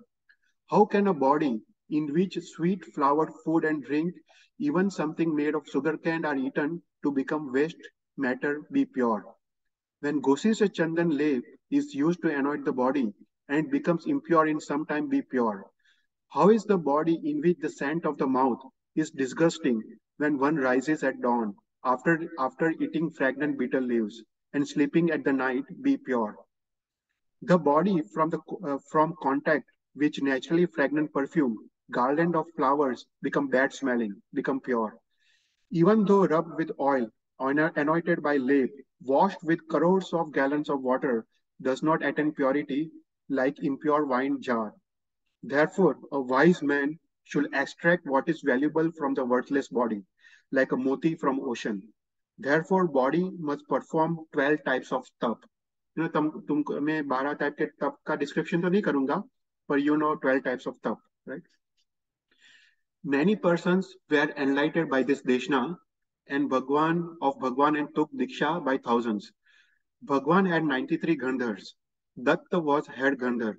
How can a body in which sweet flavored food and drink, even something made of sugarcane are eaten to become waste matter be pure? When Gosisa Chandan lay is used to anoint the body, and becomes impure in some time be pure. How is the body in which the scent of the mouth is disgusting when one rises at dawn after, after eating fragrant betel leaves and sleeping at the night be pure? The body from, the, uh, from contact which naturally fragrant perfume, garland of flowers become bad smelling, become pure. Even though rubbed with oil, anointed by lake, washed with crores of gallons of water, does not attain purity, like impure wine jar. Therefore, a wise man should extract what is valuable from the worthless body, like a moti from ocean. Therefore, body must perform 12 types of tap. You know, तुम तुम मैं 12 type के तप का description तो नहीं करूंगा पर you know 12 types of tap, right? Many persons were enlightened by this Deshna and Bhagwan of Bhagwan and took Diksha by thousands. Bhagwan had 93 Gandhars. Datta was head Gandhar.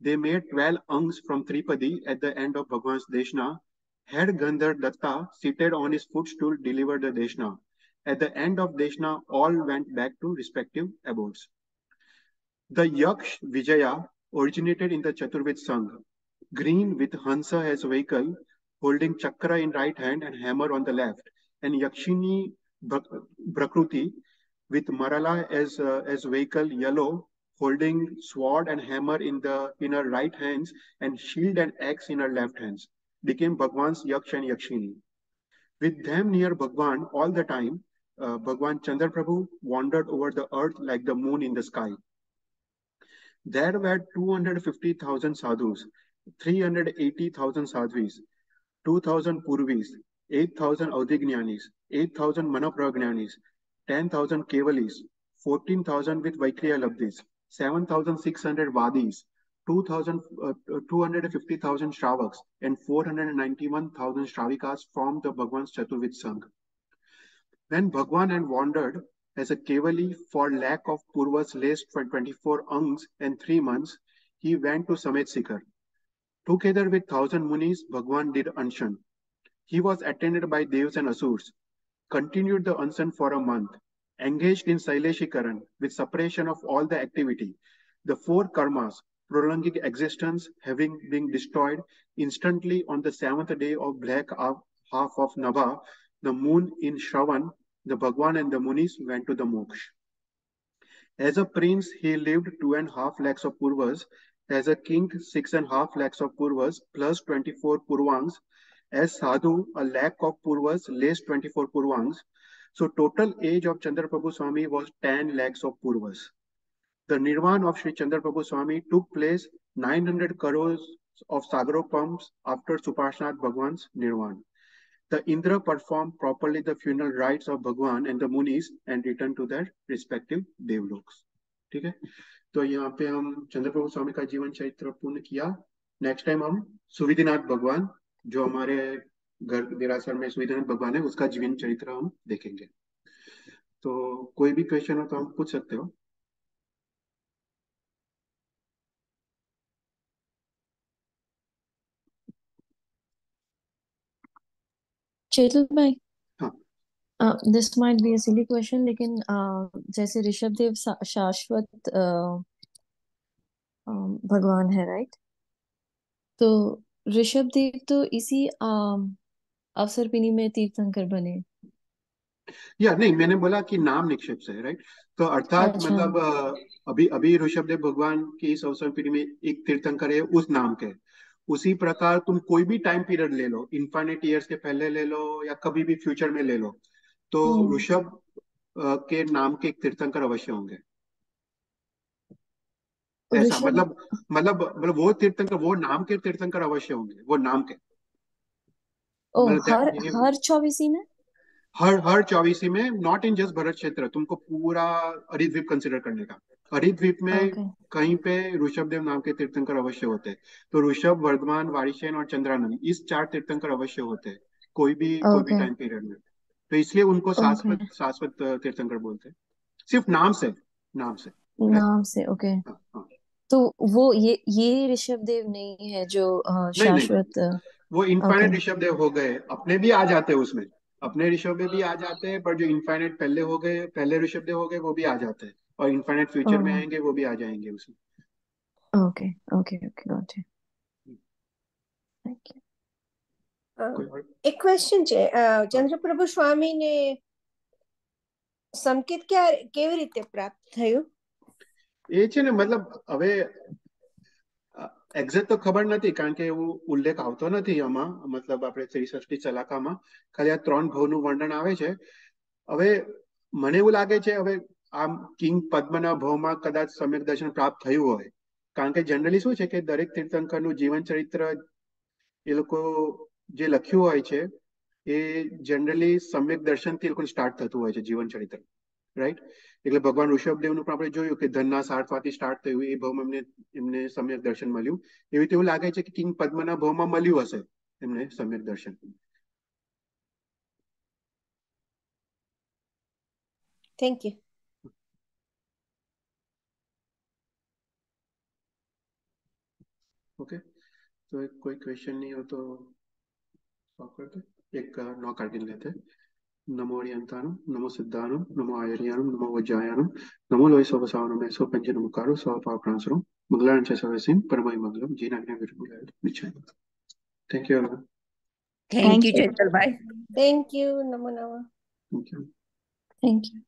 They made 12 angs from Tripadi at the end of Bhagwan's Deshna Had Gandhar Datta seated on his footstool delivered the Deshna. At the end of Deshna, all went back to respective abodes. The Yaksh Vijaya originated in the Chaturvid Sangh, green with Hansa as vehicle, holding chakra in right hand and hammer on the left, and Yakshini Brakruti with Marala as, uh, as vehicle, yellow, holding sword and hammer in the in her right hands and shield and axe in her left hands, became Bhagwan's Yaksh and Yakshini. With them near Bhagwan all the time, uh, Bhagwan Chandra Prabhu wandered over the earth like the moon in the sky. There were 250,000 sadhus, 380,000 sadhvis, 2,000 purvis, 8,000 Audignanis, 8,000 Manopragnanis, 10,000 Kevalis, 14,000 with Vaikriya Labdis, 7,600 Vadis, 2,000, uh, 250,000 Shravaks, and 491,000 Shravikas from the Bhagwan's Chaturvid Sangh. When Bhagwan had wandered as a Kevali for lack of Purvas laced for 24 angs and 3 months, he went to Samet Sikar. Together with thousand munis, Bhagwan did anshan. He was attended by devs and asurs, continued the anshan for a month, engaged in Saileshikaran with separation of all the activity. The four karmas, prolonging existence, having been destroyed instantly on the seventh day of black half of Nava, the moon in Shravan, the Bhagwan and the Munis went to the moksha. As a prince, he lived two and a half lakhs of purvas as a king, six and a half lakhs of purvas plus 24 purvangs. As sadhu, a lakh of purvas less 24 purvangs. So total age of Chandra Prabhu Swami was 10 lakhs of purvas. The nirvana of Sri Chandra Prabhu Swami took place 900 crores of Sagaropams after Supashnath Bhagwan's nirvana. The Indra performed properly the funeral rites of Bhagwan and the Munis and returned to their respective devloks. ठीक है तो यहाँ पे हम चंद्रप्रभु स्वामी का जीवन चरित्र पूर्ण किया नेक्स्ट टाइम हम सुविधिनाथ भगवान जो हमारे देरासर में सुविधिनाथ भगवान है उसका जीवन चरित्र हम देखेंगे। तो कोई भी क्वेश्चन हो तो हम पूछ सकते हो। चेतन भाई? This might be silly question लेकिन uh, जैसे ऋषभ देव शाश्वत uh, भगवान है राइट तो ऋषभ देव तो इसी um, अवसर पिनी में तीर्थंकर बने। या नहीं मैंने बोला कि नाम निक्षेप से राइट तो अर्थात अच्छा। मतलब अभी अभी ऋषभ देव भगवान की इस अवसर पीढ़ी में एक तीर्थंकर है उस नाम के। उसी प्रकार तुम कोई भी टाइम पीरियड ले लो इन्फाइनेट ईयर्स के पहले ले लो या कभी भी फ्यूचर में ले लो तो हम्म। ऋषभ के नाम के एक तीर्थंकर अवश्य होंगे। ऐसा मतलब मतलब मतलब वो तीर्थंकर वो नाम के तीर्थंकर अवश्य होंगे वो नाम के। ओ हर हर चौबीसी में? हर हर चौबीसी में नॉट इन जस्ट भरत क्षेत्र तुमको पूरा हरिद्वीप कंसिडर करने का। हरिद्वीप में ओके कहीं पे ऋषभ देव नाम के तीर्थंकर अवश्य होते हैं। तो ऋषभ वर्धमान वारिशेन और चंद्रानंद इस चार तीर्थंकर अवश्य होते हैं कोई भी कोई भी टाइम पीरियड में। तो इसलिए उनको शाश्वत शाश्वत तीर्थंकर बोलते हैं। सिर्फ़ नाम से नाम से? नाम से ओके हाँ हाँ। तो वो ये ये ऋषभ देव नहीं है जो शाश्वत वो ओके इनफाइनेट ऋषभ देव हो गए अपने भी आ जाते हैं उसमें अपने ऋषभ देव भी आ जाते हैं पर जो इनफाइनेट पहले हो गए पहले ऋषभ देव हो गए वो भी आ जाते हैं और इनफाइनेट फ्यूचर में आएंगे वो भी आ जाएंगे उसमें okay okay okay got it thank you कोई और એક ક્વેશ્ચન છે અ, ચંદ્રપ્રભુ સ્વામીને સંકેત ક્યારે કેવી રીતે પ્રાપ્ત થયું એ છે ને મતલબ હવે એક્ઝેક્ટ તો ખબર નથી, કારણ કે એવું ઉલ્લેખ આવતો નથી આમાં. મતલબ આપણે ત્રિસઠી ચલાકામાં. ખાલી આ ત્રણ ભવનું વર્ણન આવે છે. હવે મને એવું લાગે છે, હવે આમ કિંગ પદ્મના ભવમાં કદાચ સમ્યક દર્શન પ્રાપ્ત થયું હોય. કારણ કે જનરલી શું છે કે દરેક તીર્થંકરનું જીવન ચરિત્ર એ લોકો જે લખ્યું હોય છે, એ જનરલી સમ્યક દર્શનથી એ લોકોને સ્ટાર્ટ થતું હોય છે, જીવન ચરિત્ર. રાઈટ એટલે ભગવાન ઋષભદેવનું પણ આપણે જોયું કે ધનના સારથવાથી સ્ટાર્ટ થયું એ ભાવમાં એમને એમને સમ્યક દર્શન મળ્યું એવી રીતે એવું લાગે છે કે કિંગ પદ્મના ભાવમાં મળ્યું હશે એમને સમ્યક દર્શન થેન્ક યુ ओके तो कोई क्वेश्चन नहीं हो तो स्टॉप करते एक नौ कार्ड गिन लेते नमो నమో అరియంతానం నమో సిద్ధానం నమో ఆయుర్యానం నమో వజ్రాయానం నమో లోయ శోభ సావనమే సో పంచనముఖారు శోభ పాపనాసురం మంగళారం చేసేసి పరమై మంగళం జీనాగ్ని విరుగు థ్యాంక్ యూ అమ్మ థ్యాంక్ యూ చైతల్ బాయ్ థ్యాంక్ యూ నమో నమో థ్యాంక్ యూ థ్యాంక్ యూ